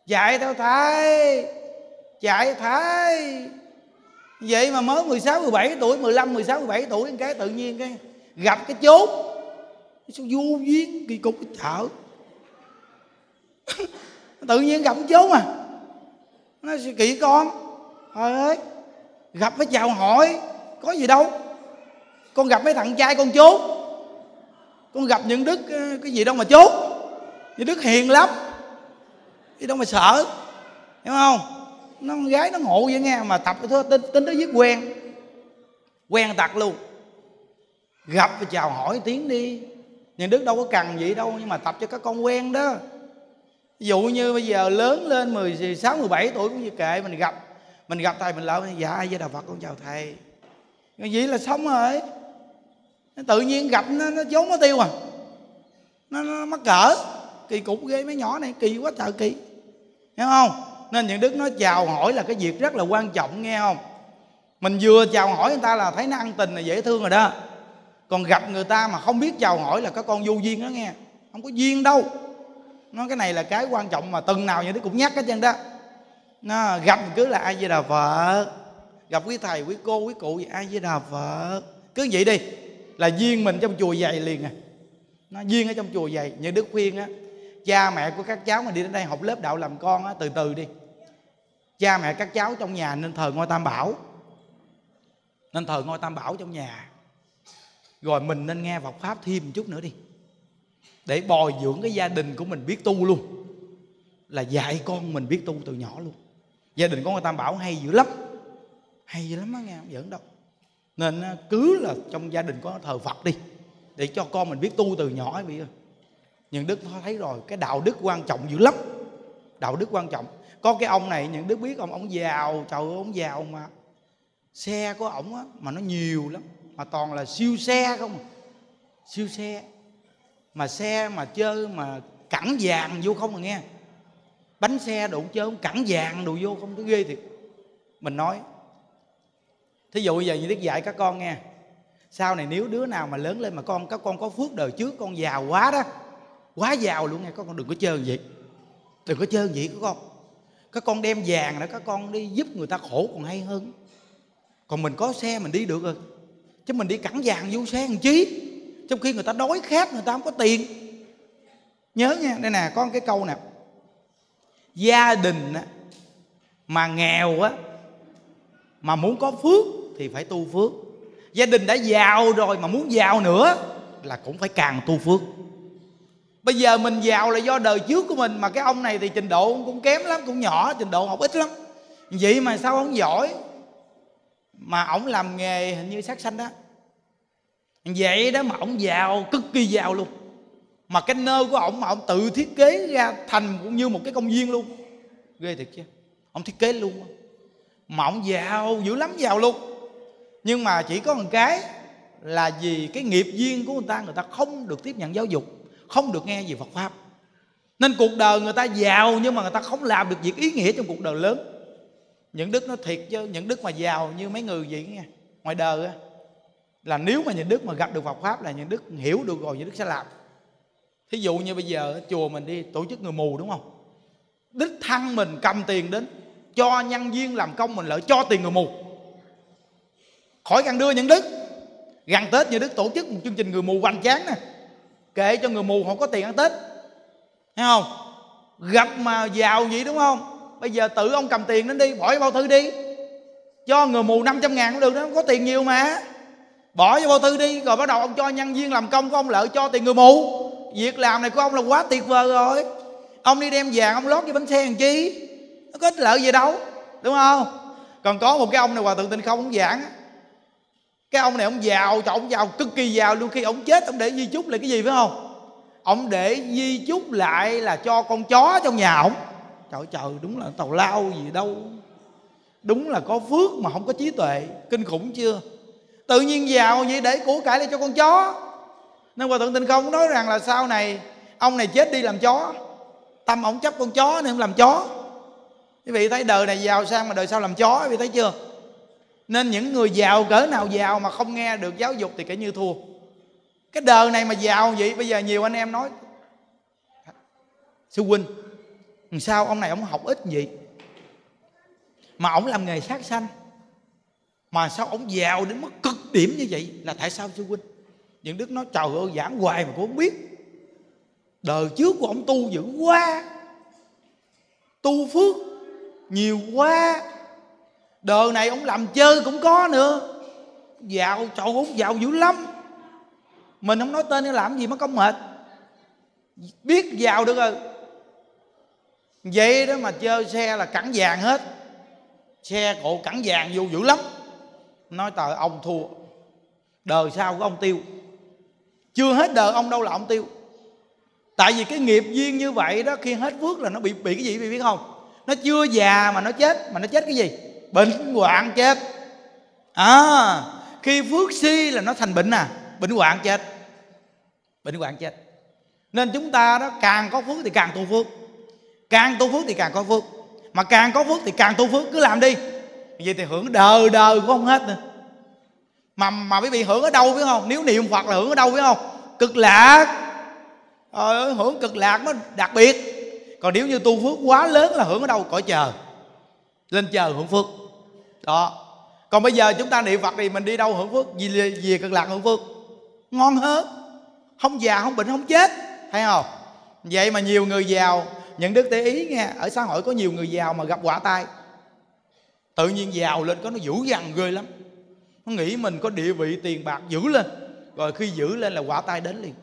Chạy theo thầy chạy thầy vậy mà mới 16, 17 tuổi 15, 16, 17 tuổi cái tự nhiên cái gặp cái chốt sao vô duyên kỳ cục cái chợ tự nhiên gặp chốn mà. Nó kỹ con? Thôi ơi gặp phải chào hỏi có gì đâu. Con gặp mấy thằng trai con chốt con gặp những đức ờ, cái gì đâu mà chốt những đức hiền lắm. Gì đâu mà sợ. Hiểu không? Nó con gái nó ngộ vậy nghe mà tập thôi tính, tính nó viết quen. Quen tặc luôn. Gặp và chào hỏi tiếng đi. Những đức đâu có cần vậy đâu nhưng mà tập cho các con quen đó ví dụ như bây giờ lớn lên 16, 17 tuổi cũng như kệ mình gặp mình gặp thầy mình lỡ dạ với đạo phật con chào thầy. Vậy là sống rồi. Tự nhiên gặp nó nó trốn nó tiêu à. Nó, nó mắc cỡ. Kỳ cục ghê mấy nhỏ này kỳ quá trời kỳ. Hiểu không? Nên những đức nói chào hỏi là cái việc rất là quan trọng nghe không? Mình vừa chào hỏi người ta là thấy nó ăn tình là dễ thương rồi đó. Còn gặp người ta mà không biết chào hỏi là các con vô duyên đó nghe. Không có duyên đâu nó cái này là cái quan trọng mà từng nào như thế cũng nhắc hết trơn đó. Nó gặp cứ là ai với đà phật. Gặp quý thầy, quý cô, quý cụ gì ai với đà phật. Cứ vậy đi, là duyên mình trong chùa dày liền à. Nó duyên ở trong chùa dày. Như đức khuyên á, cha mẹ của các cháu mà đi đến đây học lớp đạo làm con á, từ từ đi. Cha mẹ các cháu trong nhà nên thờ ngôi tam bảo. Nên thờ ngôi tam bảo trong nhà. Rồi mình nên nghe Phật pháp thêm một chút nữa đi để bồi dưỡng cái gia đình của mình biết tu luôn. Là dạy con mình biết tu từ nhỏ luôn. Gia đình của người tam bảo hay dữ lắm. Hay dữ lắm á nghe, không giỡn đâu. Nên cứ là trong gia đình có thờ phật đi, để cho con mình biết tu từ nhỏ ấy, bị ơi. Những đức thấy rồi, cái đạo đức quan trọng dữ lắm. Đạo đức quan trọng. Có cái ông này, những đức biết ông ông giàu, trời ơi, ông giàu mà. Xe của ổng á, mà nó nhiều lắm, mà toàn là siêu xe không à. siêu xe mà xe mà chơi mà cẳng vàng vô không mà nghe. Bánh xe đủ chơi không, cẳng vàng đồ vô không có ghê thiệt. Mình nói, thí dụ bây giờ như đức dạy các con nghe, sau này nếu đứa nào mà lớn lên mà con, các con có phước đời trước, con giàu quá đó, quá giàu luôn nghe, các con đừng có chơi vậy. Đừng có chơi vậy các con. Các con đem vàng đó, các con đi giúp người ta khổ còn hay hơn. Còn mình có xe mình đi được rồi, chứ mình đi cẳng vàng vô xe làm chí trong khi người ta đói khát, người ta không có tiền. Nhớ nha, đây nè con cái câu nè. Gia đình mà nghèo á, mà muốn có phước thì phải tu phước. Gia đình đã giàu rồi mà muốn giàu nữa là cũng phải càng tu phước. Bây giờ mình giàu là do đời trước của mình, mà cái ông này thì trình độ cũng kém lắm, cũng nhỏ, trình độ học ít lắm. Vậy mà sao ông giỏi? Mà ổng làm nghề hình như sát sanh đó vậy đó mà ông giàu, cực kỳ giàu luôn. Mà cái nơi của ông mà ông tự thiết kế ra thành cũng như một cái công viên luôn. Ghê thiệt chứ. Ông thiết kế luôn mà ông giàu, dữ lắm giàu luôn. Nhưng mà chỉ có một cái là vì cái nghiệp duyên của người ta người ta không được tiếp nhận giáo dục, không được nghe về Phật pháp. Nên cuộc đời người ta giàu nhưng mà người ta không làm được việc ý nghĩa trong cuộc đời lớn. Những đức nó thiệt chứ, những đức mà giàu như mấy người vậy nghe, ngoài đời á là nếu mà những đức mà gặp được Phật pháp là những đức hiểu được rồi những đức sẽ làm. Thí dụ như bây giờ chùa mình đi, tổ chức người mù đúng không? Đích thân mình cầm tiền đến, cho nhân viên làm công mình lợi cho tiền người mù. Khỏi cần đưa những đức. Gần tết như đức tổ chức một chương trình người mù hoành tráng nè. Kệ cho người mù họ có tiền ăn tết. Thấy không? Gặp mà giàu vậy đúng không? Bây giờ tự ông cầm tiền đến đi, bỏ bao thư đi. Cho người mù 500 ngàn cũng được đó có tiền nhiều mà bỏ vô bao tư đi, rồi bắt đầu ông cho nhân viên làm công của ông lợi cho tiền người mù. Việc làm này của ông là quá tuyệt vời rồi. Ông đi đem vàng, ông lót vô bánh xe làm chi? Nó có ích lợi gì đâu, đúng không? Còn có một cái ông này hòa thượng tinh không, ông giảng cái ông này ông giàu cho ông giàu cực kỳ giàu. Luôn khi ông chết, ông để di chúc lại cái gì, phải không? Ông để di chúc lại là cho con chó trong nhà ông. Trời trời, đúng là tàu lao gì đâu. Đúng là có phước mà không có trí tuệ. Kinh khủng chưa? Tự nhiên giàu vậy để của cải lại cho con chó. Nên hòa thượng tinh không nói rằng là sau này, ông này chết đi làm chó. Tâm ông chấp con chó nên ông làm chó. Quý vị thấy đời này giàu sang mà đời sau làm chó, quý vị thấy chưa? Nên những người giàu cỡ nào giàu mà không nghe được giáo dục thì kể như thua. Cái đời này mà giàu vậy, bây giờ nhiều anh em nói, sư huynh sao ông này ông học ít gì mà ổng làm nghề sát sanh mà sao ông giàu đến mức cực điểm như vậy? Là tại sao, sư huynh? Những đức nói, trời ơi, giảng hoài mà cũng không biết. Đời trước của ông tu dữ quá. Tu phước nhiều quá. Đời này ông làm chơi cũng có nữa. Giàu, trời ông giàu dữ lắm. Mình không nói tên để làm gì mà công mệt. Biết giàu được rồi. Vậy đó mà chơi xe là cẳng vàng hết. Xe cộ cẳng vàng vô dữ lắm nói tờ ông thua. Đời sau của ông tiêu. Chưa hết đời ông đâu là ông tiêu. Tại vì cái nghiệp duyên như vậy đó, khi hết phước là nó bị bị cái gì, bị biết không? Nó chưa già mà nó chết. Mà nó chết cái gì? Bệnh hoạn chết. À khi phước si là nó thành bệnh à? Bệnh hoạn chết. Bệnh hoạn chết. Nên chúng ta đó, càng có phước thì càng tu phước. Càng tu phước thì càng có phước. Mà càng có phước thì càng tu phước. Cứ làm đi vậy thì hưởng đời đời cũng không hết nữa. Mà mà quý vị hưởng ở đâu biết không? Nếu niệm phật là hưởng ở đâu biết không? Cực lạc. Ờ, hưởng cực lạc nó đặc biệt. Còn nếu như tu phước quá lớn là hưởng ở đâu? Cõi chờ lên chờ hưởng phước. Đó. Còn bây giờ chúng ta niệm phật thì mình đi đâu hưởng phước? Vì về cực lạc hưởng phước. Ngon hơn. Không già không bệnh không chết. Thấy không? Vậy mà nhiều người giàu. Những đức để ý nghe ở xã hội có nhiều người giàu mà gặp quả tai tự nhiên giàu lên, có nó dữ dằn ghê lắm. Nó nghĩ mình có địa vị tiền bạc giữ lên. Rồi khi giữ lên là quả tai đến liền.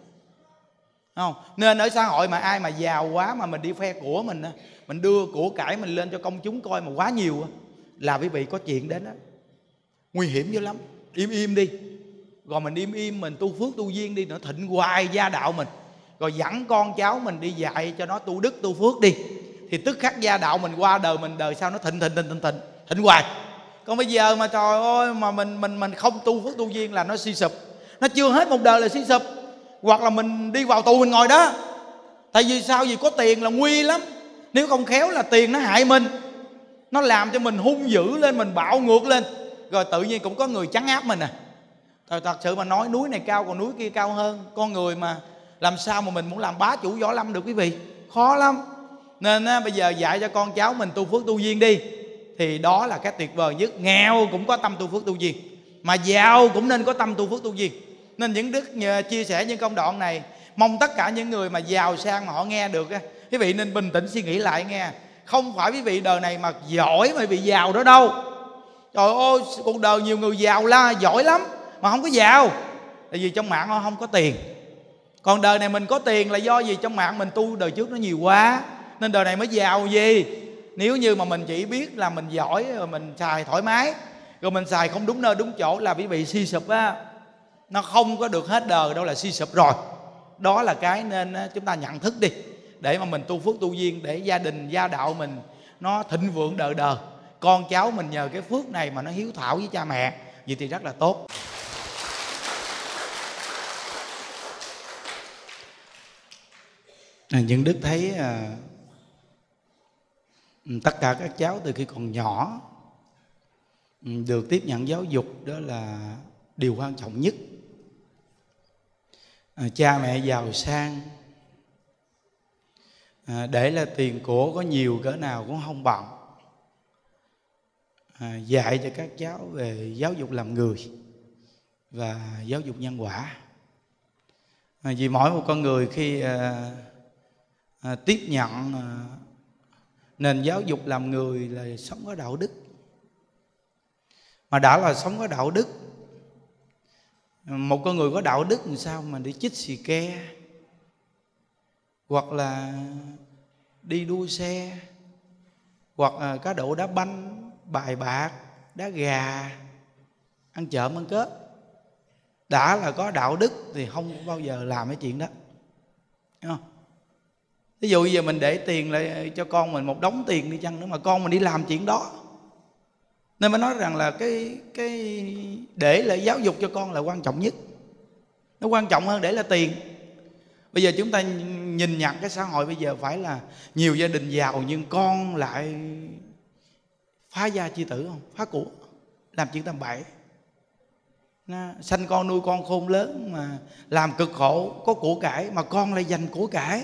Không? Nên ở xã hội mà ai mà giàu quá mà mình đi phe của mình mình đưa của cải mình lên cho công chúng coi mà quá nhiều là quý vị có chuyện đến đó nguy hiểm dữ lắm. Im im đi. Rồi mình im im, mình tu phước tu duyên đi nữa thịnh hoài gia đạo mình. Rồi dẫn con cháu mình đi dạy cho nó tu đức tu phước đi. Thì tức khắc gia đạo mình qua đời, mình đời sau nó thịnh thịnh thịnh thịnh thịnh thịnh hoài. Còn bây giờ mà trời ơi mà mình mình mình không tu phước tu duyên là nó suy sụp. Nó chưa hết một đời là suy sụp. Hoặc là mình đi vào tù mình ngồi đó. Tại vì sao? Vì có tiền là nguy lắm. Nếu không khéo là tiền nó hại mình. Nó làm cho mình hung dữ lên mình bạo ngược lên. Rồi tự nhiên cũng có người trắng áp mình à. Thật, thật sự mà nói núi này cao còn núi kia cao hơn. Con người mà làm sao mà mình muốn làm bá chủ võ lâm được quý vị? Khó lắm. Nên á, bây giờ dạy cho con cháu mình tu phước tu duyên đi thì đó là cái tuyệt vời nhất. Nghèo cũng có tâm tu phước tu duyên, mà giàu cũng nên có tâm tu phước tu duyên. Nên những đức ờ, chia sẻ những công đoạn này, mong tất cả những người mà giàu sang mà họ nghe được á, quý vị nên bình tĩnh suy nghĩ lại nghe. Không phải quý vị đời này mà giỏi mà bị giàu đó đâu. Trời ơi, cuộc đời nhiều người giàu la, giỏi lắm, mà không có giàu. Tại vì trong mạng họ không có tiền. Còn đời này mình có tiền là do gì trong mạng mình tu đời trước nó nhiều quá, nên đời này mới giàu gì? Nếu như mà mình chỉ biết là mình giỏi rồi mình xài thoải mái rồi mình xài không đúng nơi đúng chỗ là bị bị suy sụp á. Nó không có được hết đời đâu là suy sụp rồi. Đó là cái nên chúng ta nhận thức đi. Để mà mình tu phước tu duyên để gia đình gia đạo mình nó thịnh vượng đời đời. Con cháu mình nhờ cái phước này mà nó hiếu thảo với cha mẹ vậy thì rất là tốt. À, những đức thấy à, Ừ, tất cả các cháu từ khi còn nhỏ ừ, được tiếp nhận giáo dục đó là điều quan trọng nhất. À, cha mẹ giàu sang. À, để là tiền của có nhiều cỡ nào cũng không bằng. À, dạy cho các cháu về giáo dục làm người và giáo dục nhân quả. À, vì mỗi một con người khi à, à, tiếp nhận à, nền giáo dục làm người là sống có đạo đức. Mà đã là sống có đạo đức, một con người có đạo đức làm sao mà đi chích xì ke? Hoặc là đi đua xe, hoặc là cá độ đá banh, bài bạc, đá gà, ăn trộm, ăn cướp. Đã là có đạo đức thì không bao giờ làm cái chuyện đó. Đúng không? Ví dụ giờ mình để tiền lại cho con mình một đống tiền đi chăng nữa mà con mình đi làm chuyện đó. Nên mới nói rằng là cái cái để lại giáo dục cho con là quan trọng nhất. Nó quan trọng hơn để là tiền. Bây giờ chúng ta nhìn nhận cái xã hội bây giờ phải là nhiều gia đình giàu nhưng con lại phá gia chi tử không? Phá của làm chuyện tầm bậy. Nó, sanh con nuôi con khôn lớn mà làm cực khổ có của cải mà con lại dành của cải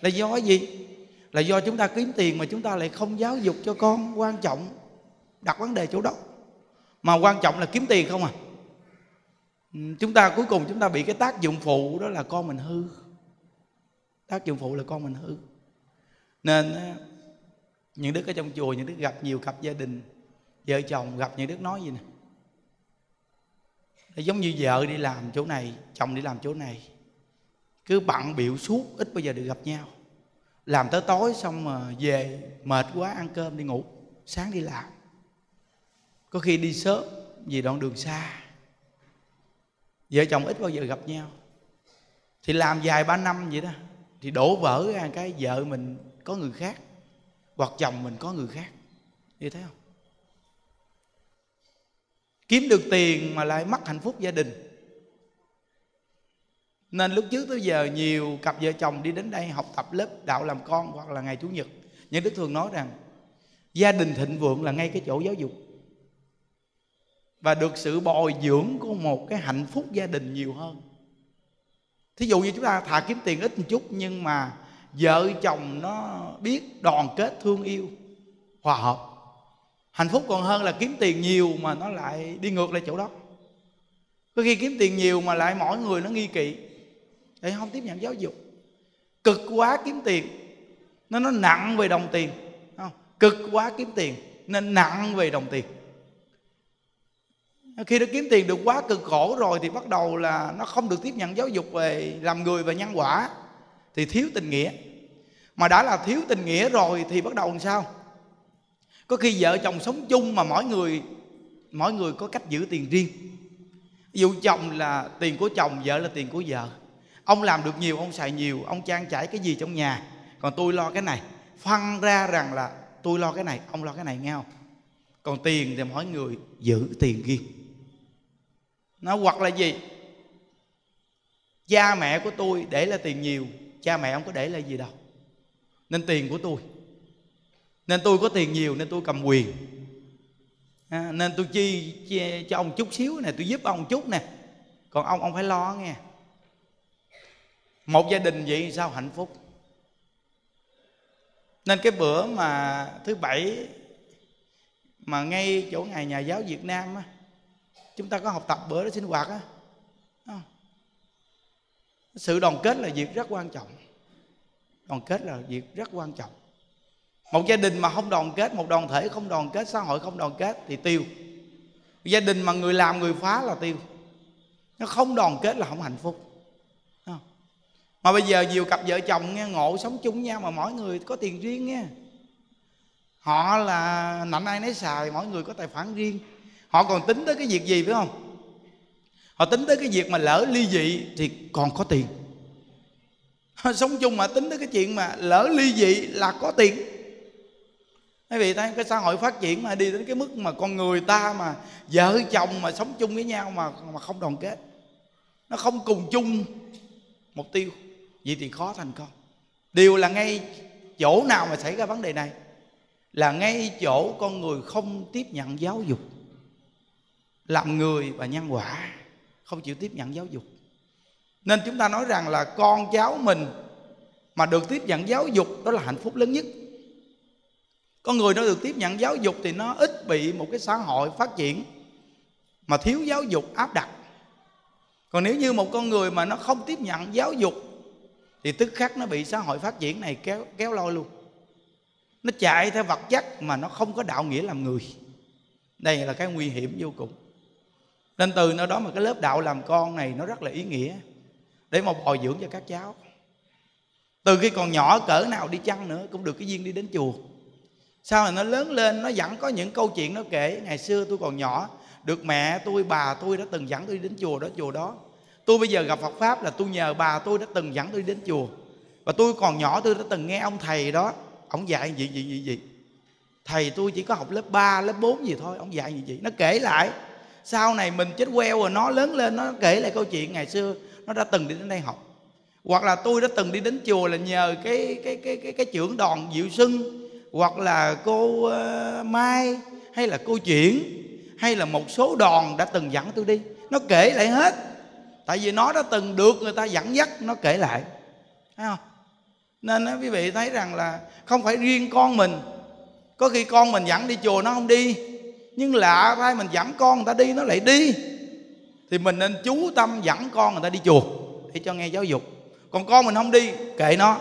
là do cái gì? Là do chúng ta kiếm tiền mà chúng ta lại không giáo dục cho con. Quan trọng, đặt vấn đề chỗ đó. Mà quan trọng là kiếm tiền không à? Ừ, chúng ta cuối cùng chúng ta bị cái tác dụng phụ đó là con mình hư. Tác dụng phụ là con mình hư. Nên những đức ở trong chùa, những đức gặp nhiều cặp gia đình, vợ chồng, gặp những đức nói gì nè. Giống như vợ đi làm chỗ này, chồng đi làm chỗ này cứ bận biểu suốt, ít bao giờ được gặp nhau. Làm tới tối xong mà về, mệt quá, ăn cơm, đi ngủ, sáng đi làm. Có khi đi sớm vì đoạn đường xa. Vợ chồng ít bao giờ gặp nhau. Thì làm vài ba năm vậy đó, thì đổ vỡ ra cái vợ mình có người khác, hoặc chồng mình có người khác. Như thế không? Kiếm được tiền mà lại mất hạnh phúc gia đình nên lúc trước tới giờ nhiều cặp vợ chồng đi đến đây học tập lớp đạo làm con hoặc là ngày chủ nhật. Nhưng đức thường nói rằng, gia đình thịnh vượng là ngay cái chỗ giáo dục. Và được sự bồi dưỡng của một cái hạnh phúc gia đình nhiều hơn. Thí dụ như chúng ta thà kiếm tiền ít một chút, nhưng mà vợ chồng nó biết đoàn kết thương yêu, hòa hợp. Hạnh phúc còn hơn là kiếm tiền nhiều mà nó lại đi ngược lại chỗ đó. Có khi kiếm tiền nhiều mà lại mỗi người nó nghi kỵ để không tiếp nhận giáo dục. Cực quá kiếm tiền, nó nó nặng về đồng tiền không? cực quá kiếm tiền nên nặng về đồng tiền. Khi nó kiếm tiền được quá cực khổ rồi thì bắt đầu là nó không được tiếp nhận giáo dục về làm người và nhân quả, thì thiếu tình nghĩa. Mà đã là thiếu tình nghĩa rồi thì bắt đầu làm sao? Có khi vợ chồng sống chung mà mỗi người mỗi người có cách giữ tiền riêng. Ví dụ chồng là tiền của chồng, vợ là tiền của vợ ông làm được nhiều ông xài nhiều ông trang trải cái gì trong nhà. Còn tôi lo cái này phân ra rằng là tôi lo cái này ông lo cái này nghe không? Còn tiền thì mỗi người giữ tiền riêng. Nó hoặc là gì? Cha mẹ của tôi để là tiền nhiều cha mẹ ông có để là gì đâu. Nên tiền của tôi. Nên tôi có tiền nhiều nên tôi cầm quyền. À, nên tôi chi, chi cho ông chút xíu nè tôi giúp ông chút nè. Còn ông ông phải lo nghe một gia đình vậy sao hạnh phúc? Nên cái bữa mà thứ bảy mà ngay chỗ ngày nhà giáo Việt Nam á, chúng ta có học tập bữa đó sinh hoạt á. Sự đoàn kết là việc rất quan trọng. Đoàn kết là việc rất quan trọng. Một gia đình mà không đoàn kết, một đoàn thể không đoàn kết, xã hội không đoàn kết thì tiêu. Gia đình mà người làm, người phá là tiêu. Nó không đoàn kết là không hạnh phúc mà bây giờ nhiều cặp vợ chồng nghe, ngộ sống chung nhau mà mỗi người có tiền riêng nghe. Họ là nạnh ai nấy xài, mỗi người có tài khoản riêng. Họ còn tính tới cái việc gì, phải không? Họ tính tới cái việc mà lỡ ly dị thì còn có tiền. Sống chung mà tính tới cái chuyện mà lỡ ly dị là có tiền. Quý vị thấy, cái xã hội phát triển mà đi đến cái mức mà con người ta mà, vợ chồng mà sống chung với nhau mà mà không đoàn kết. Nó không cùng chung mục tiêu vậy thì khó thành công. Điều là ngay chỗ nào mà xảy ra vấn đề này là ngay chỗ con người không tiếp nhận giáo dục, làm người và nhân quả, không chịu tiếp nhận giáo dục. Nên chúng ta nói rằng là con cháu mình mà được tiếp nhận giáo dục đó là hạnh phúc lớn nhất. Con người nó được tiếp nhận giáo dục thì nó ít bị một cái xã hội phát triển mà thiếu giáo dục áp đặt. Còn nếu như một con người mà nó không tiếp nhận giáo dục thì tức khắc nó bị xã hội phát triển này kéo kéo lôi luôn. Nó chạy theo vật chất mà nó không có đạo nghĩa làm người. Đây là cái nguy hiểm vô cùng. Nên từ nơi đó mà cái lớp đạo làm con này nó rất là ý nghĩa. Để mà bồi dưỡng cho các cháu. Từ khi còn nhỏ cỡ nào đi chăng nữa cũng được cái duyên đi đến chùa. Sau này nó lớn lên, nó vẫn có những câu chuyện nó kể. Ngày xưa tôi còn nhỏ, được mẹ tôi, bà tôi đã từng dẫn tôi đi đến chùa đó chùa đó tôi bây giờ gặp Phật pháp là tôi nhờ bà tôi đã từng dẫn tôi đến chùa. Và tôi còn nhỏ tôi đã từng nghe ông thầy đó. Ông dạy gì gì gì gì? Thầy tôi chỉ có học lớp 3, lớp 4 gì thôi. Ông dạy gì gì? Nó kể lại. Sau này mình chết queo rồi nó lớn lên nó kể lại câu chuyện ngày xưa. Nó đã từng đi đến đây học. Hoặc là tôi đã từng đi đến chùa là nhờ cái cái cái cái cái trưởng đoàn diệu sưng. Hoặc là cô uh, mai hay là cô chuyển hay là một số đoàn đã từng dẫn tôi đi. Nó kể lại hết tại vì nó đã từng được người ta dẫn dắt nó kể lại. Thấy không? Nên đó, quý vị thấy rằng là không phải riêng con mình. Có khi con mình dẫn đi chùa nó không đi nhưng lạ thay mình dẫn con người ta đi nó lại đi. Thì mình nên chú tâm dẫn con người ta đi chùa để cho nghe giáo dục. Còn con mình không đi kệ nó.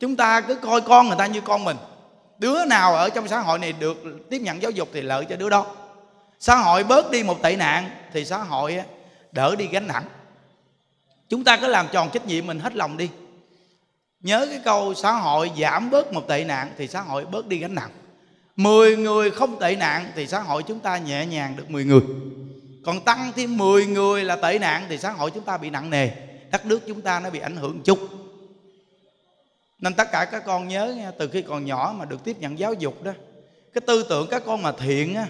Chúng ta cứ coi con người ta như con mình. Đứa nào ở trong xã hội này được tiếp nhận giáo dục thì lợi cho đứa đó. Xã hội bớt đi một tệ nạn thì xã hội đỡ đi gánh nặng chúng ta cứ làm tròn trách nhiệm mình hết lòng đi. Nhớ cái câu xã hội giảm bớt một tệ nạn thì xã hội bớt đi gánh nặng. Mười người không tệ nạn thì xã hội chúng ta nhẹ nhàng được mười người. Còn tăng thêm mười người là tệ nạn thì xã hội chúng ta bị nặng nề, đất nước chúng ta nó bị ảnh hưởng chút. Nên tất cả các con nhớ nha, từ khi còn nhỏ mà được tiếp nhận giáo dục đó, cái tư tưởng các con mà thiện á,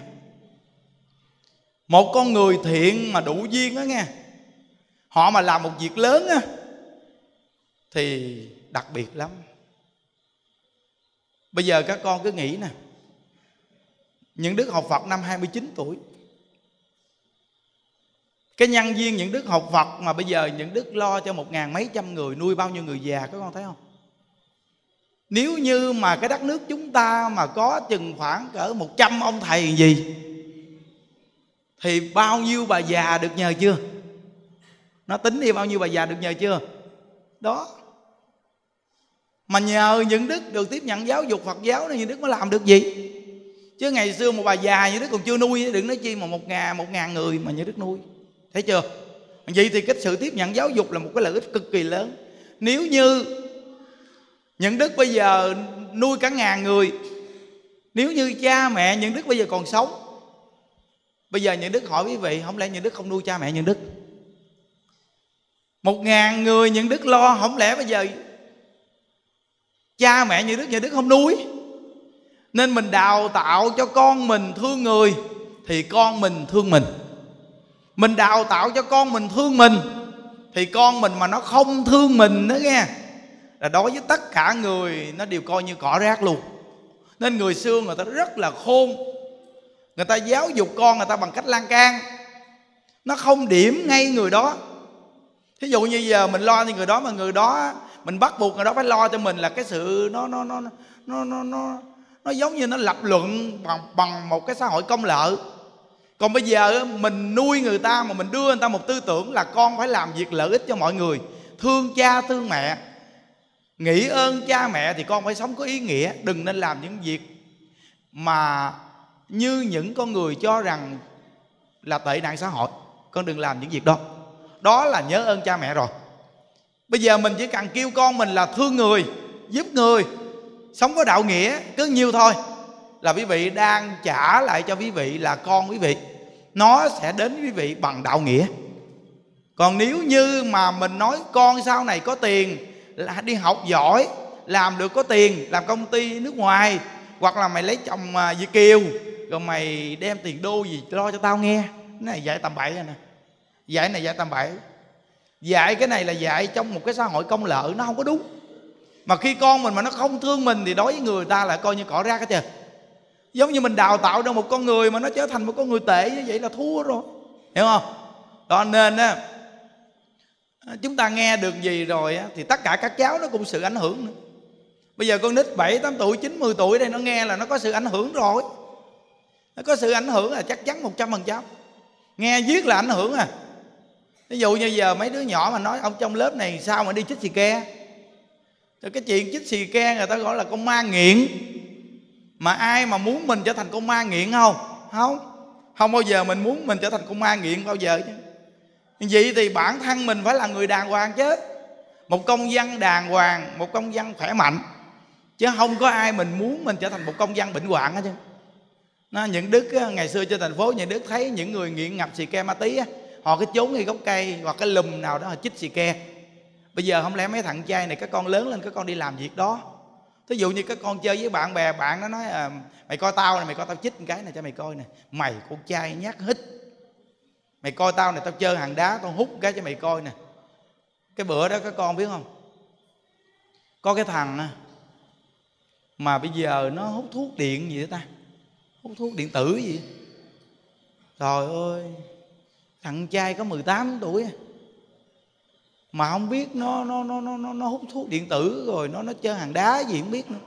một con người thiện mà đủ duyên đó nghe họ mà làm một việc lớn á, thì đặc biệt lắm. Bây giờ các con cứ nghĩ nè, những đức học Phật năm 29 tuổi, cái nhân viên những đức học Phật mà bây giờ những đức lo cho một ngàn mấy trăm người nuôi bao nhiêu người già, các con thấy không? Nếu như mà cái đất nước chúng ta mà có chừng khoảng cỡ một trăm ông thầy gì, thì bao nhiêu bà già được nhờ chưa? Nó tính đi bao nhiêu bà già được nhờ chưa? Đó. Mà nhờ những đức được tiếp nhận giáo dục phật giáo những đức mới làm được gì? Chứ ngày xưa một bà già như đức còn chưa nuôi, đừng nói chi mà một ngàn một ngàn người mà như đức nuôi. Thấy chưa? Vậy thì cái sự tiếp nhận giáo dục là một cái lợi ích cực kỳ lớn. Nếu như những đức bây giờ nuôi cả ngàn người, nếu như cha mẹ những đức bây giờ còn sống, bây giờ những đức hỏi quý vị, không lẽ những đức không nuôi cha mẹ những đức? Một ngàn người những đức lo, không lẽ bây giờ cha mẹ như đức như đức không nuôi nên mình đào tạo cho con mình thương người thì con mình thương mình. Mình đào tạo cho con mình thương mình thì con mình mà nó không thương mình nữa nghe, là đối với tất cả người nó đều coi như cỏ rác luôn. Nên người xưa người ta rất là khôn. Người ta giáo dục con người ta bằng cách lan can. Nó không điểm ngay người đó thí dụ như giờ mình lo cho người đó mà người đó mình bắt buộc người đó phải lo cho mình là cái sự nó nó nó nó nó nó nó giống như nó lập luận bằng bằng một cái xã hội công lợi. Còn bây giờ mình nuôi người ta mà mình đưa người ta một tư tưởng là con phải làm việc lợi ích cho mọi người, thương cha, thương mẹ. Nghĩ ơn cha mẹ thì con phải sống có ý nghĩa, đừng nên làm những việc mà như những con người cho rằng là tệ nạn xã hội. Con đừng làm những việc đó đó là nhớ ơn cha mẹ rồi. Bây giờ mình chỉ cần kêu con mình là thương người, giúp người, sống có đạo nghĩa cứ nhiêu thôi là quý vị đang trả lại cho quý vị là con quý vị. Nó sẽ đến quý vị bằng đạo nghĩa. Còn nếu như mà mình nói con sau này có tiền, là đi học giỏi, làm được có tiền, làm công ty nước ngoài, hoặc là mày lấy chồng à, Việt kiều, rồi mày đem tiền đô gì lo cho tao nghe. Cái này dạy tầm bậy rồi nè dạy này dạy tầm bậy dạy cái này là dạy trong một cái xã hội công lợi nó không có đúng. Mà khi con mình mà nó không thương mình thì đối với người ta lại coi như cỏ rác hết trơn giống như mình đào tạo ra một con người mà nó trở thành một con người tệ như vậy là thua rồi. Hiểu không? Đó nên á chúng ta nghe được gì rồi á thì tất cả các cháu nó cũng sự ảnh hưởng nữa. Bây giờ con nít 7, 8 tuổi 9, 10 tuổi đây nó nghe là nó có sự ảnh hưởng rồi. Nó có sự ảnh hưởng là chắc chắn 100 phần trăm. Nghe viết là ảnh hưởng à ví dụ như giờ mấy đứa nhỏ mà nói, ông trong lớp này sao mà đi chích xì ke? Rồi cái chuyện chích xì ke người ta gọi là con ma nghiện. Mà ai mà muốn mình trở thành con ma nghiện không? Không. Không bao giờ mình muốn mình trở thành con ma nghiện bao giờ chứ. Vậy thì bản thân mình phải là người đàng hoàng chứ. Một công dân đàng hoàng, một công dân khỏe mạnh. Chứ không có ai mình muốn mình trở thành một công dân bệnh hoạn hết chứ. Nó những đức ngày xưa trên thành phố, những đức thấy những người nghiện ngập xì ke ma tí họ cứ trốn ngay gốc cây hoặc cái lùm nào đó họ chích xì ke. Bây giờ không lẽ mấy thằng trai này các con lớn lên các con đi làm việc đó. Thí dụ như các con chơi với bạn bè bạn nó nói à, mày coi tao này mày coi tao chích một cái này cho mày coi nè mày con trai nhát hít. Mày coi tao này tao chơi hàng đá tao hút cái cho mày coi nè. Cái bữa đó các con biết không? Có cái thằng mà bây giờ nó hút thuốc điện gì đó ta? Hút thuốc điện tử gì? Trời ơi thằng trai có 18 tuổi. Mà không biết nó nó nó nó nó, nó hút thuốc điện tử rồi nó nó chơi hàng đá gì không biết nữa.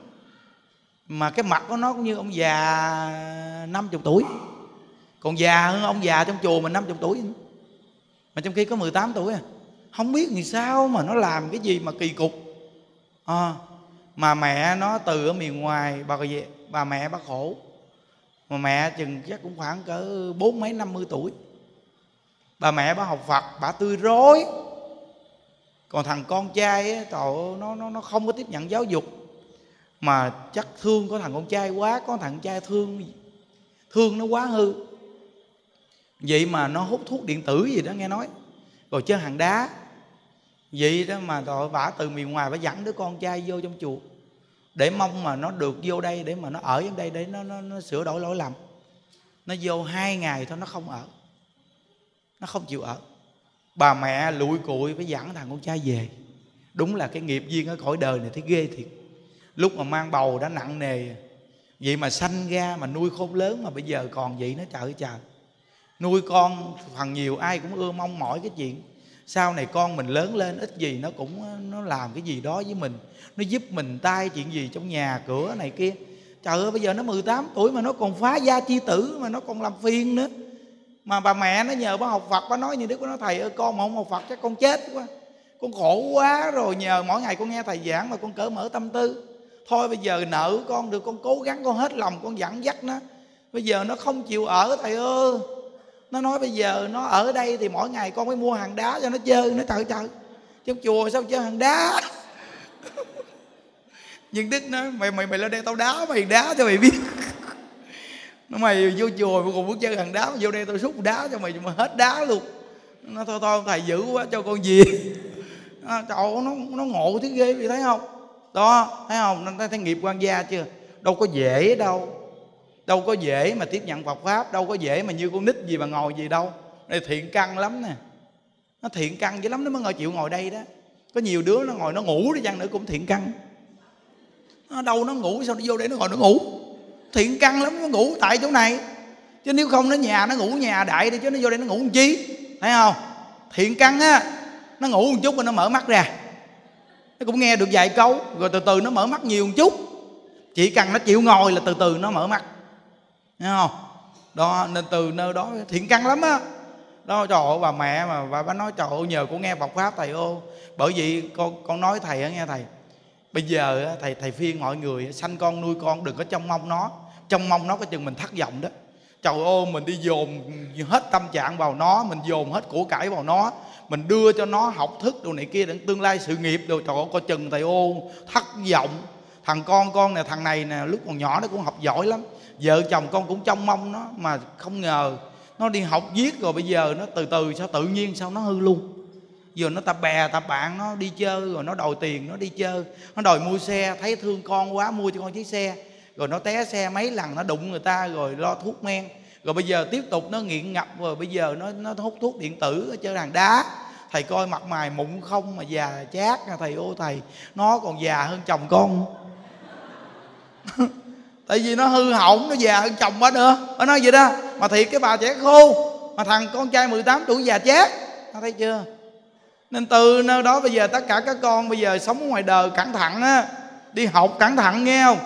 Mà cái mặt của nó cũng như ông già 50 tuổi. Còn già hơn ông già trong chùa mình 50 tuổi mà trong khi có 18 tuổi à. Không biết vì sao mà nó làm cái gì mà kỳ cục. À, mà mẹ nó từ ở miền ngoài bà về bà mẹ bà khổ. Mà mẹ chừng chắc cũng khoảng cỡ bốn mấy năm mươi tuổi bà mẹ bà học phật bà tươi rối. Còn thằng con trai ấy, trời nó nó nó không có tiếp nhận giáo dục. Mà chắc thương có thằng con trai quá có thằng trai thương thương nó quá hư. Vậy mà nó hút thuốc điện tử gì đó nghe nói. Rồi chơi hàng đá. Vậy đó mà tội vả từ miền ngoài phải dẫn đứa con trai vô trong chùa. Để mong mà nó được vô đây để mà nó ở trong đây để nó nó, nó sửa đổi lỗi lầm. Nó vô hai ngày thôi nó không ở nó không chịu ở. Bà mẹ lụi cụi phải dẫn thằng con trai về. Đúng là cái nghiệp duyên ở cõi đời này thấy ghê thiệt. Lúc mà mang bầu đã nặng nề. Vậy mà sanh ra mà nuôi khôn lớn mà bây giờ còn vậy nó trời ơi trời. Nuôi con phần nhiều ai cũng ưa mong mỏi cái chuyện. Sau này con mình lớn lên ít gì nó cũng, nó làm cái gì đó với mình. Nó giúp mình tay chuyện gì trong nhà cửa này kia. Trời ơi, bây giờ nó 18 tuổi mà nó còn phá gia chi tử mà nó còn làm phiền nữa mà bà mẹ nó nhờ bà học Phật, bà nói như đức của nó thầy ơi, con mà không học Phật chắc con chết quá. Con khổ quá rồi, nhờ mỗi ngày con nghe thầy giảng mà con cỡ mở tâm tư. Thôi bây giờ nợ con được, con cố gắng, con hết lòng, con dẫn dắt nó. Bây giờ nó không chịu ở, thầy ơi. Nó nói bây giờ nó ở đây thì mỗi ngày con mới mua hàng đá cho nó chơi. Nó trời trời. Trong chùa sao chơi hàng đá? Nhưng đức nói, mày mày mày lên đây tao đá mày, đá cho mày biết nó mày vô chùa mà còn bước chân hàng đá vô đây tôi xúc đá cho mày mà hết đá luôn. Nó thôi thôi thầy dữ quá cho con gì à, trời nó nó ngộ thế ghê vậy thấy không? Đó thấy không? Nó thấy nghiệp quan gia chưa? Đâu có dễ đâu. Đâu có dễ mà tiếp nhận Phật pháp đâu có dễ mà như con nít gì mà ngồi gì đâu. Này thiện căn lắm nè. Nó thiện căn dữ lắm nó mới ngồi chịu ngồi đây đó. Có nhiều đứa nó ngồi nó ngủ đi chăng nữa cũng thiện căn. Nó đâu nó ngủ sao nó vô đây nó ngồi nó ngủ? Thiện căn lắm nó ngủ tại chỗ này. Chứ nếu không nó nhà nó ngủ nhà đại đi chứ nó vô đây nó ngủ làm chi? Thấy không? Thiện căn á nó ngủ một chút rồi nó mở mắt ra. Nó cũng nghe được vài câu rồi từ từ nó mở mắt nhiều một chút. Chỉ cần nó chịu ngồi là từ từ nó mở mắt. Thấy không? Đó nên từ nơi đó thiện căn lắm á. Đó trời ơi bà mẹ mà bà, bà nói trời ơi nhờ cô nghe Phật pháp thầy ô bởi vì con con nói thầy á nghe thầy. Bây giờ thầy thầy phiên mọi người sanh con nuôi con đừng có trông mong nó trong mong nó có chừng mình thất vọng đó. Trời ơi, mình đi dồn hết tâm trạng vào nó, mình dồn hết của cải vào nó. Mình đưa cho nó học thức đồ này kia để tương lai sự nghiệp đồ. Trời ơi, coi chừng thầy ô thất vọng thằng con con nè, thằng này nè, lúc còn nhỏ nó cũng học giỏi lắm. Vợ chồng con cũng trông mong nó, mà không ngờ nó đi học viết rồi bây giờ nó từ từ sao tự nhiên sao nó hư luôn. Giờ nó tập bè tập bạn nó đi chơi, rồi nó đòi tiền, nó đi chơi. Nó đòi mua xe, thấy thương con quá, mua cho con chiếc xe rồi nó té xe mấy lần, nó đụng người ta, rồi lo thuốc men. Rồi bây giờ tiếp tục nó nghiện ngập, rồi bây giờ nó nó hút thuốc điện tử ở chơi hàng đá. Thầy coi mặt mày mụn không mà già chát nha thầy, ô thầy, nó còn già hơn chồng con. Tại vì nó hư hỏng, nó già hơn chồng quá nữa. Nó nói vậy đó, mà thiệt cái bà trẻ khô, mà thằng con trai 18 tuổi già chát. Thấy chưa? Nên từ nơi đó bây giờ tất cả các con bây giờ sống ngoài đời cẩn thận á, đi học cẩn thận nghe không?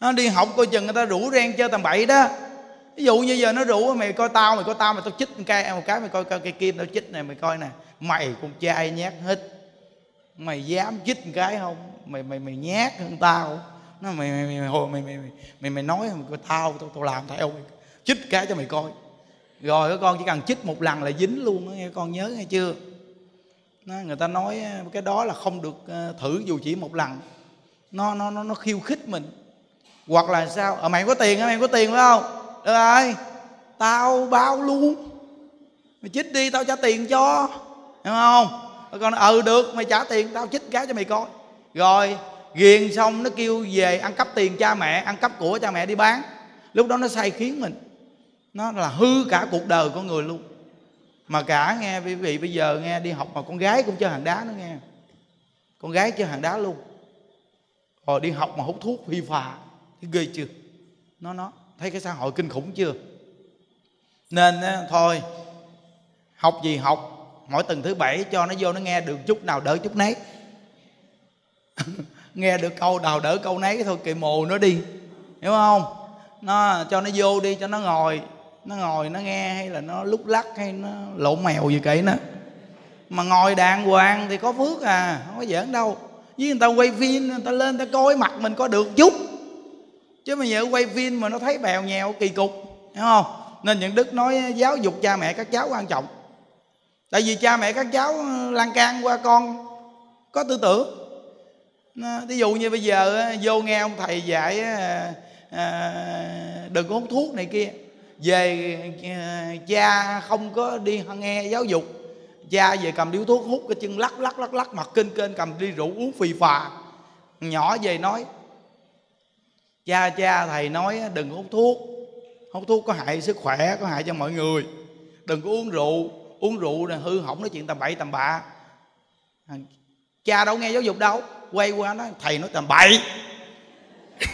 Nó đi học coi chừng người ta rủ ren chơi tầm bậy đó. Ví dụ như giờ nó rủ mày coi tao mày coi tao mày tao chích một em một cái mày coi, coi cây kim tao chích này mày coi nè. Mày con trai nhát hết. Mày dám chích một cái không? Mày mày mày nhát hơn tao. Nó mày mày mày hồi mày mày mày mày, mày nói mày coi tao tao tao làm theo mày. Chích cái cho mày coi. Rồi các con chỉ cần chích một lần là dính luôn đó nghe con nhớ nghe chưa? Nó, người ta nói cái đó là không được ờ, thử dù chỉ một lần. Nó nó nó nó khiêu khích mình hoặc là sao? Ở mày có tiền á mày có tiền phải không? Được rồi. Tao bao luôn. Mày chích đi, tao trả tiền cho. Hiểu không? Ờ, con ừ ờ, được, mày trả tiền, tao chích cái cho mày coi. Rồi, ghiền xong nó kêu về ăn cắp tiền cha mẹ, ăn cắp của cha mẹ đi bán. Lúc đó nó say khiến mình. Nó là hư cả cuộc đời con người luôn. Mà cả nghe, quý vị bây giờ nghe đi học mà con gái cũng chơi hàng đá nữa nghe. Con gái chơi hàng đá luôn. Rồi đi học mà hút thuốc, phi phà ghê chưa? Nó nó. Thấy cái xã hội kinh khủng chưa? Nên thôi. Học gì học. Mỗi tuần thứ bảy cho nó vô, nó nghe được chút nào đỡ chút nấy. Nghe được câu nào đỡ câu nấy thôi, kệ mồ nó đi. Hiểu không? Nó, cho nó vô đi, cho nó ngồi. Nó ngồi, nó nghe hay là nó lúc lắc hay nó lộn mèo gì kệ nó. Mà ngồi đàng hoàng thì có phước à không có giỡn đâu. Với người ta quay phim, người ta lên, người ta coi mặt mình có được chút chứ bây giờ quay phim mà nó thấy bèo nhèo kỳ cục hiểu không? Nên những đức nói giáo dục cha mẹ các cháu quan trọng. Tại vì cha mẹ các cháu ờ, lan can qua con có tư tưởng. Ờ, Ví dụ như bây giờ ờ, vô nghe ông thầy dạy à, đừng có hút thuốc này kia. Về à, cha không có đi nghe giáo dục. Cha về cầm điếu thuốc hút cái chân lắc lắc lắc lắc mặt kinh kênh cầm đi rượu uống phì phà. Nhỏ về nói cha cha, thầy nói đừng hút thuốc. Hút thuốc có hại sức khỏe, có hại cho mọi người. Đừng có uống rượu. Uống rượu là hư hỏng nói chuyện tầm bậy tầm bạ. À, cha đâu nghe giáo dục đâu. Quay qua nói, thầy nói tầm bậy.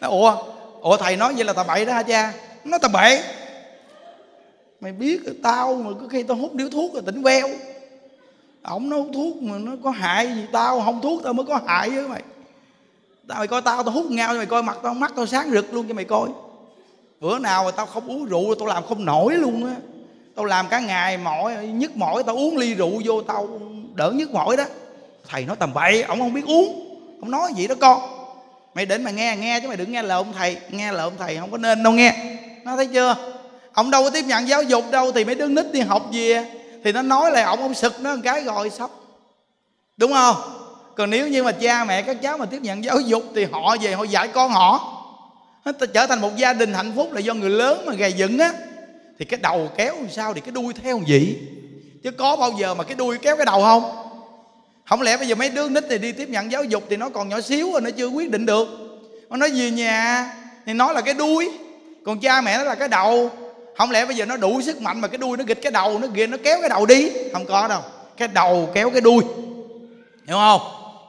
Nó ủa ủa thầy nói vậy là tầm bậy đó hả cha? Nó tầm bậy. Mày biết tao mà cứ khi tao hút điếu thuốc là tỉnh veo ổng nó hút thuốc mà nó có hại gì tao, không thuốc tao mới có hại với mày tao mày coi tao tao hút ngao cho mày coi, mặt tao, mắt tao sáng rực luôn cho mày coi. Bữa nào mà tao không uống rượu, tao làm không nổi luôn á. Tao làm cả ngày mỏi, nhức mỏi, tao uống ly rượu vô tao đỡ nhức mỏi đó. Thầy nói tầm bậy ổng không biết uống không nói gì đó con. Mày đến mày nghe nghe chứ mày đừng nghe lời ông thầy, nghe lời ông thầy không có nên đâu nghe. Nó thấy chưa? Ông đâu có tiếp nhận giáo dục đâu thì mấy đứa nít đi học gì thì nó nói là ông ông sực nó một cái rồi sắp. Đúng không? Còn nếu như mà cha mẹ các cháu mà tiếp nhận giáo dục thì họ về họ dạy con họ. Ta trở thành một gia đình hạnh phúc là do người lớn mà gầy dựng á. Thì cái đầu kéo làm sao thì cái đuôi theo gì chứ có bao giờ mà cái đuôi kéo cái đầu không? Không lẽ bây giờ mấy đứa nít thì đi tiếp nhận giáo dục thì nó còn nhỏ xíu rồi nó chưa quyết định được. Nó nói về nhà thì nó là cái đuôi, còn cha mẹ nó là cái đầu. Không lẽ bây giờ nó đủ sức mạnh mà cái đuôi nó gịch cái đầu, nó ghiền nó kéo cái đầu đi? Không có đâu. Cái đầu kéo cái đuôi. Hiểu không?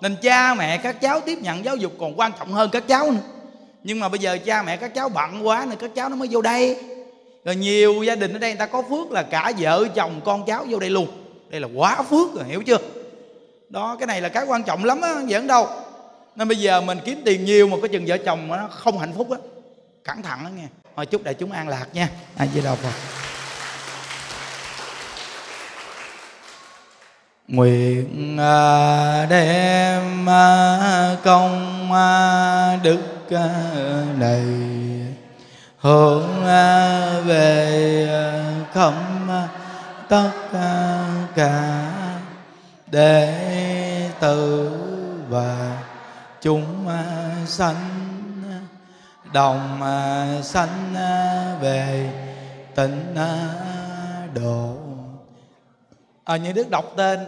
Nên cha mẹ các cháu tiếp nhận giáo dục còn quan trọng hơn các cháu nữa. Nhưng mà bây giờ cha mẹ các cháu bận quá nên các cháu nó mới vô đây. Rồi nhiều gia đình ở đây người ta có phước là cả vợ chồng con cháu vô đây luôn. Đây là quá phước rồi, hiểu chưa? Đó, cái này là cái quan trọng lắm á giỡn đâu. Nên bây giờ mình kiếm tiền nhiều mà có chừng vợ chồng mà nó không hạnh phúc á. Cẩn thận đó nghe. Thôi chúc đại chúng an lạc nha. A di đà phật. Nguyện à, đem à, công à, đức này hướng về khắp tất cả đệ tử và chúng sanh đồng sanh về tịnh độ. À, như đức đọc tên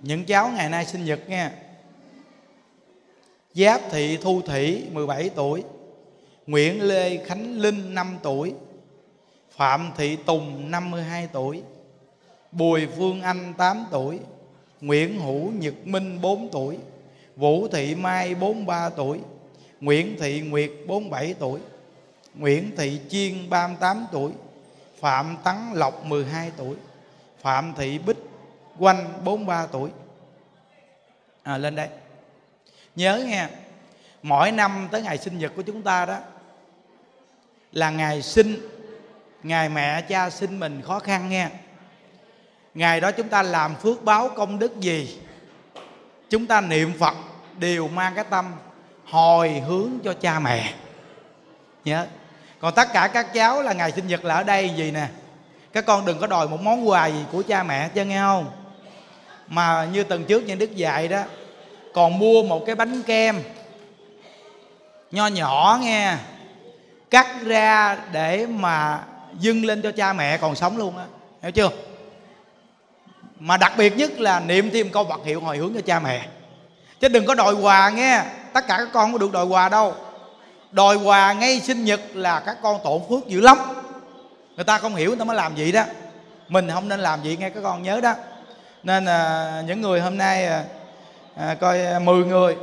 những cháu ngày nay sinh nhật nha Giáp Thị Thu Thủy 17 tuổi. Nguyễn Lê Khánh Linh 5 tuổi. Phạm Thị Tùng 52 tuổi. Bùi Phương Anh 8 tuổi. Nguyễn Hữu Nhật Minh 4 tuổi. Vũ Thị Mai 43 tuổi. Nguyễn Thị Nguyệt 47 tuổi. Nguyễn Thị Chiên 38 tuổi. Phạm Tấn Lộc 12 tuổi. Phạm Thị Bích Quanh 43 tuổi. À, Lên đây. Nhớ nghe Mỗi năm tới ngày sinh nhật của chúng ta đó Là ngày sinh Ngày mẹ cha sinh mình khó khăn nghe. Ngày đó chúng ta làm phước báo công đức gì? Chúng ta niệm Phật Đều mang cái tâm Hồi hướng cho cha mẹ. Nhớ. Còn tất cả các cháu là ngày sinh nhật là ở đây gì nè? Các con đừng có đòi một món quà gì của cha mẹ chứ nghe không? Mà như tuần trước như Đức dạy đó, Còn mua một cái bánh kem Nho nhỏ nghe, Cắt ra để mà dâng lên cho cha mẹ còn sống luôn á. Hiểu chưa? Mà đặc biệt nhất là niệm thêm câu vật hiệu hồi hướng cho cha mẹ. Chứ đừng có đòi quà nghe, tất cả các con không có được đòi quà đâu. Đòi quà ngay sinh nhật là các con tổn phước dữ lắm. Người ta không hiểu, người ta mới làm vậy đó. Mình không nên làm gì nghe, các con nhớ đó nên à, những người hôm nay à, à, coi à, 10 người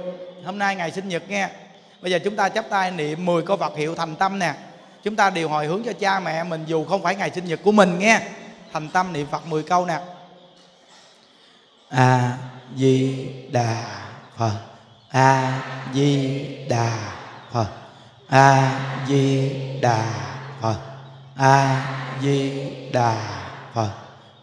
hôm nay ngày sinh nhật nghe. Bây giờ chúng ta chắp tay niệm 10 câu vật hiệu thành tâm nè. Chúng ta đều hồi hướng cho cha mẹ mình dù không phải ngày sinh nhật của mình nghe. Thành tâm niệm phật 10 câu nè. A di đà phật. A di đà phật. A di đà phật. A di đà phật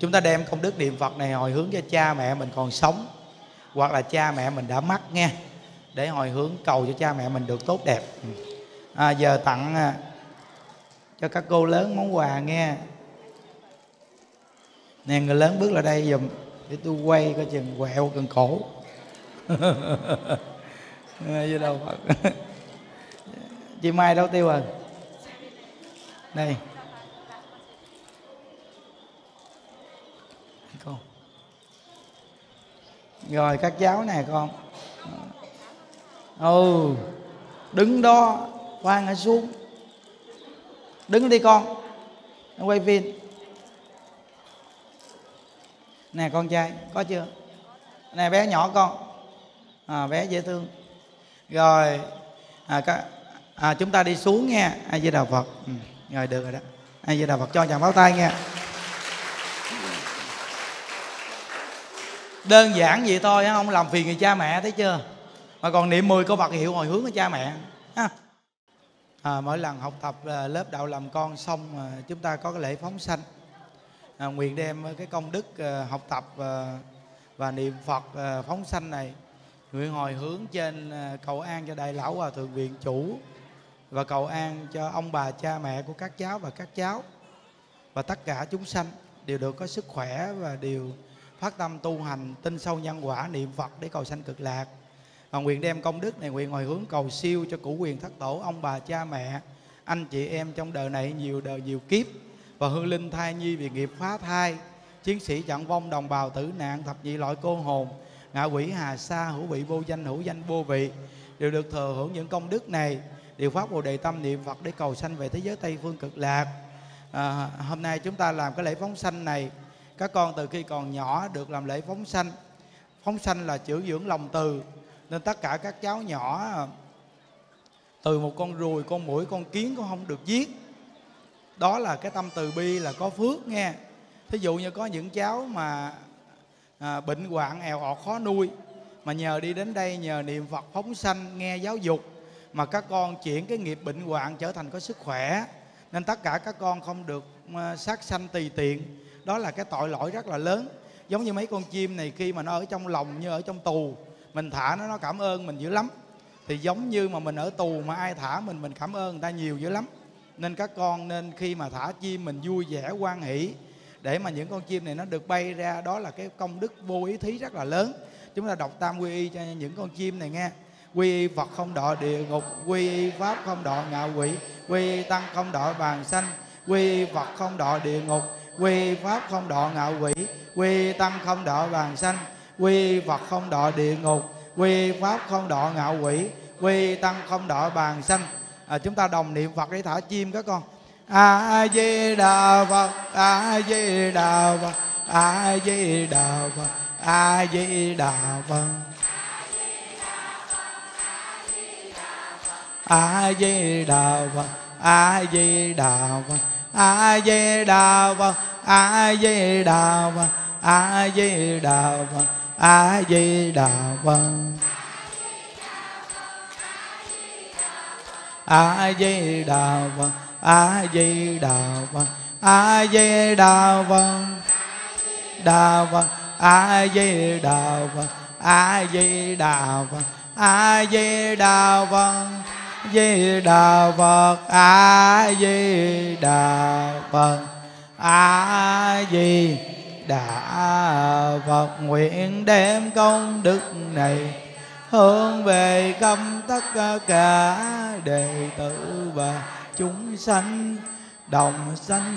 chúng ta đem công đức niệm phật này hồi hướng cho cha mẹ mình còn sống hoặc là cha mẹ mình đã mất nghe để hồi hướng cầu cho cha mẹ mình được tốt đẹp. Ừ. À, giờ tặng à, cho các cô lớn món quà nghe. Nè người lớn bước lại đây dùm để tôi quay coi chừng quẹo cần cổ. Với đâu Phật. Chị Mai đâu tiêu rồi đây. Rồi các cháu này con. Ừ đứng đó khoan hãy xuống. Đứng đi con quay phim. Nè con trai có chưa? Nè bé nhỏ con. À, bé dễ thương. Rồi à, các, à, chúng ta đi xuống nghe ai với đạo phật. Ừ, rồi được rồi đó. Ai với đạo phật cho chàng báo tay nghe đơn giản vậy thôi không làm phiền người cha mẹ thấy chưa? Mà còn niệm 10 câu Phật hiệu hồi hướng của cha mẹ ha? À, mỗi lần học tập à, lớp đạo làm con xong à, chúng ta có cái lễ phóng sanh. À, nguyện đem cái công đức à, học tập à, và niệm Phật à, phóng sanh này. Nguyện hồi hướng trên à, cầu an cho đại lão hòa thượng viện chủ và cầu an cho ông bà cha mẹ của các cháu và các cháu và tất cả chúng sanh đều được có sức khỏe và đều phát tâm tu hành tin sâu nhân quả niệm Phật để cầu sanh cực lạc. Và nguyện đem công đức này nguyện hồi hướng cầu siêu cho củ quyền thất tổ ông bà cha mẹ anh chị em trong đời này nhiều đời nhiều kiếp. Và hương linh thai nhi vì nghiệp phá thai chiến sĩ chặn vong đồng bào tử nạn thập nhị loại cô hồn ngạ quỷ hà sa hữu vị vô danh hữu danh vô vị đều được thừa hưởng những công đức này. Đều phát bồ đề tâm niệm phật để cầu sanh về thế giới tây phương cực lạc. À, hôm nay chúng ta làm cái lễ phóng sanh này các con từ khi còn nhỏ được làm lễ phóng sanh. Phóng sanh là chữa dưỡng lòng từ. Nên tất cả các cháu nhỏ từ một con ruồi con mũi con kiến cũng không được giết. Đó là cái tâm từ bi là có phước nghe. Thí dụ như có những cháu mà à, bệnh hoạn èo ọt khó nuôi mà nhờ đi đến đây nhờ niệm phật phóng sanh nghe giáo dục mà các con chuyển cái nghiệp bệnh hoạn trở thành có sức khỏe. Nên tất cả các con không được à, sát sanh tùy tiện đó là cái tội lỗi rất là lớn. Giống như mấy con chim này, khi mà nó ở trong lòng như ở trong tù, mình thả nó nó cảm ơn mình dữ lắm. Thì giống như mà mình ở tù mà ai thả mình mình cảm ơn người ta nhiều dữ lắm. Nên các con nên khi mà thả chim, mình vui vẻ quan hỷ, để mà những con chim này nó được bay ra. Đó là cái công đức vô ý thí rất là lớn. Chúng ta đọc tam quy y cho những con chim này nghe. Quy y phật không đọa địa ngục, quy y pháp không đọa ngạ quỷ, quy y tăng không đọa bàn sanh, quy y phật không đọa địa ngục quy pháp không độ ngạo quỷ quy tâm tăng không độ vàng sanh quy phật không độ địa ngục quy pháp không độ ngạo quỷ quy tăng không độ bàn sanh. À, chúng ta đồng niệm phật để thả chim các con. A di đà phật a di đà phật a di đà phật. A di đà phật a di đà phật a di đà phật a di đà phật a di đà phật a di đà phật a di đà phật a di đà phật a di đà phật a di đà phật đà phật a di đà phật a di đà phật a di đà phật di đà phật. A di đà phật. A di đà phật. Nguyện đem công đức này hướng về khắp tất cả đệ tử và chúng sanh đồng sanh.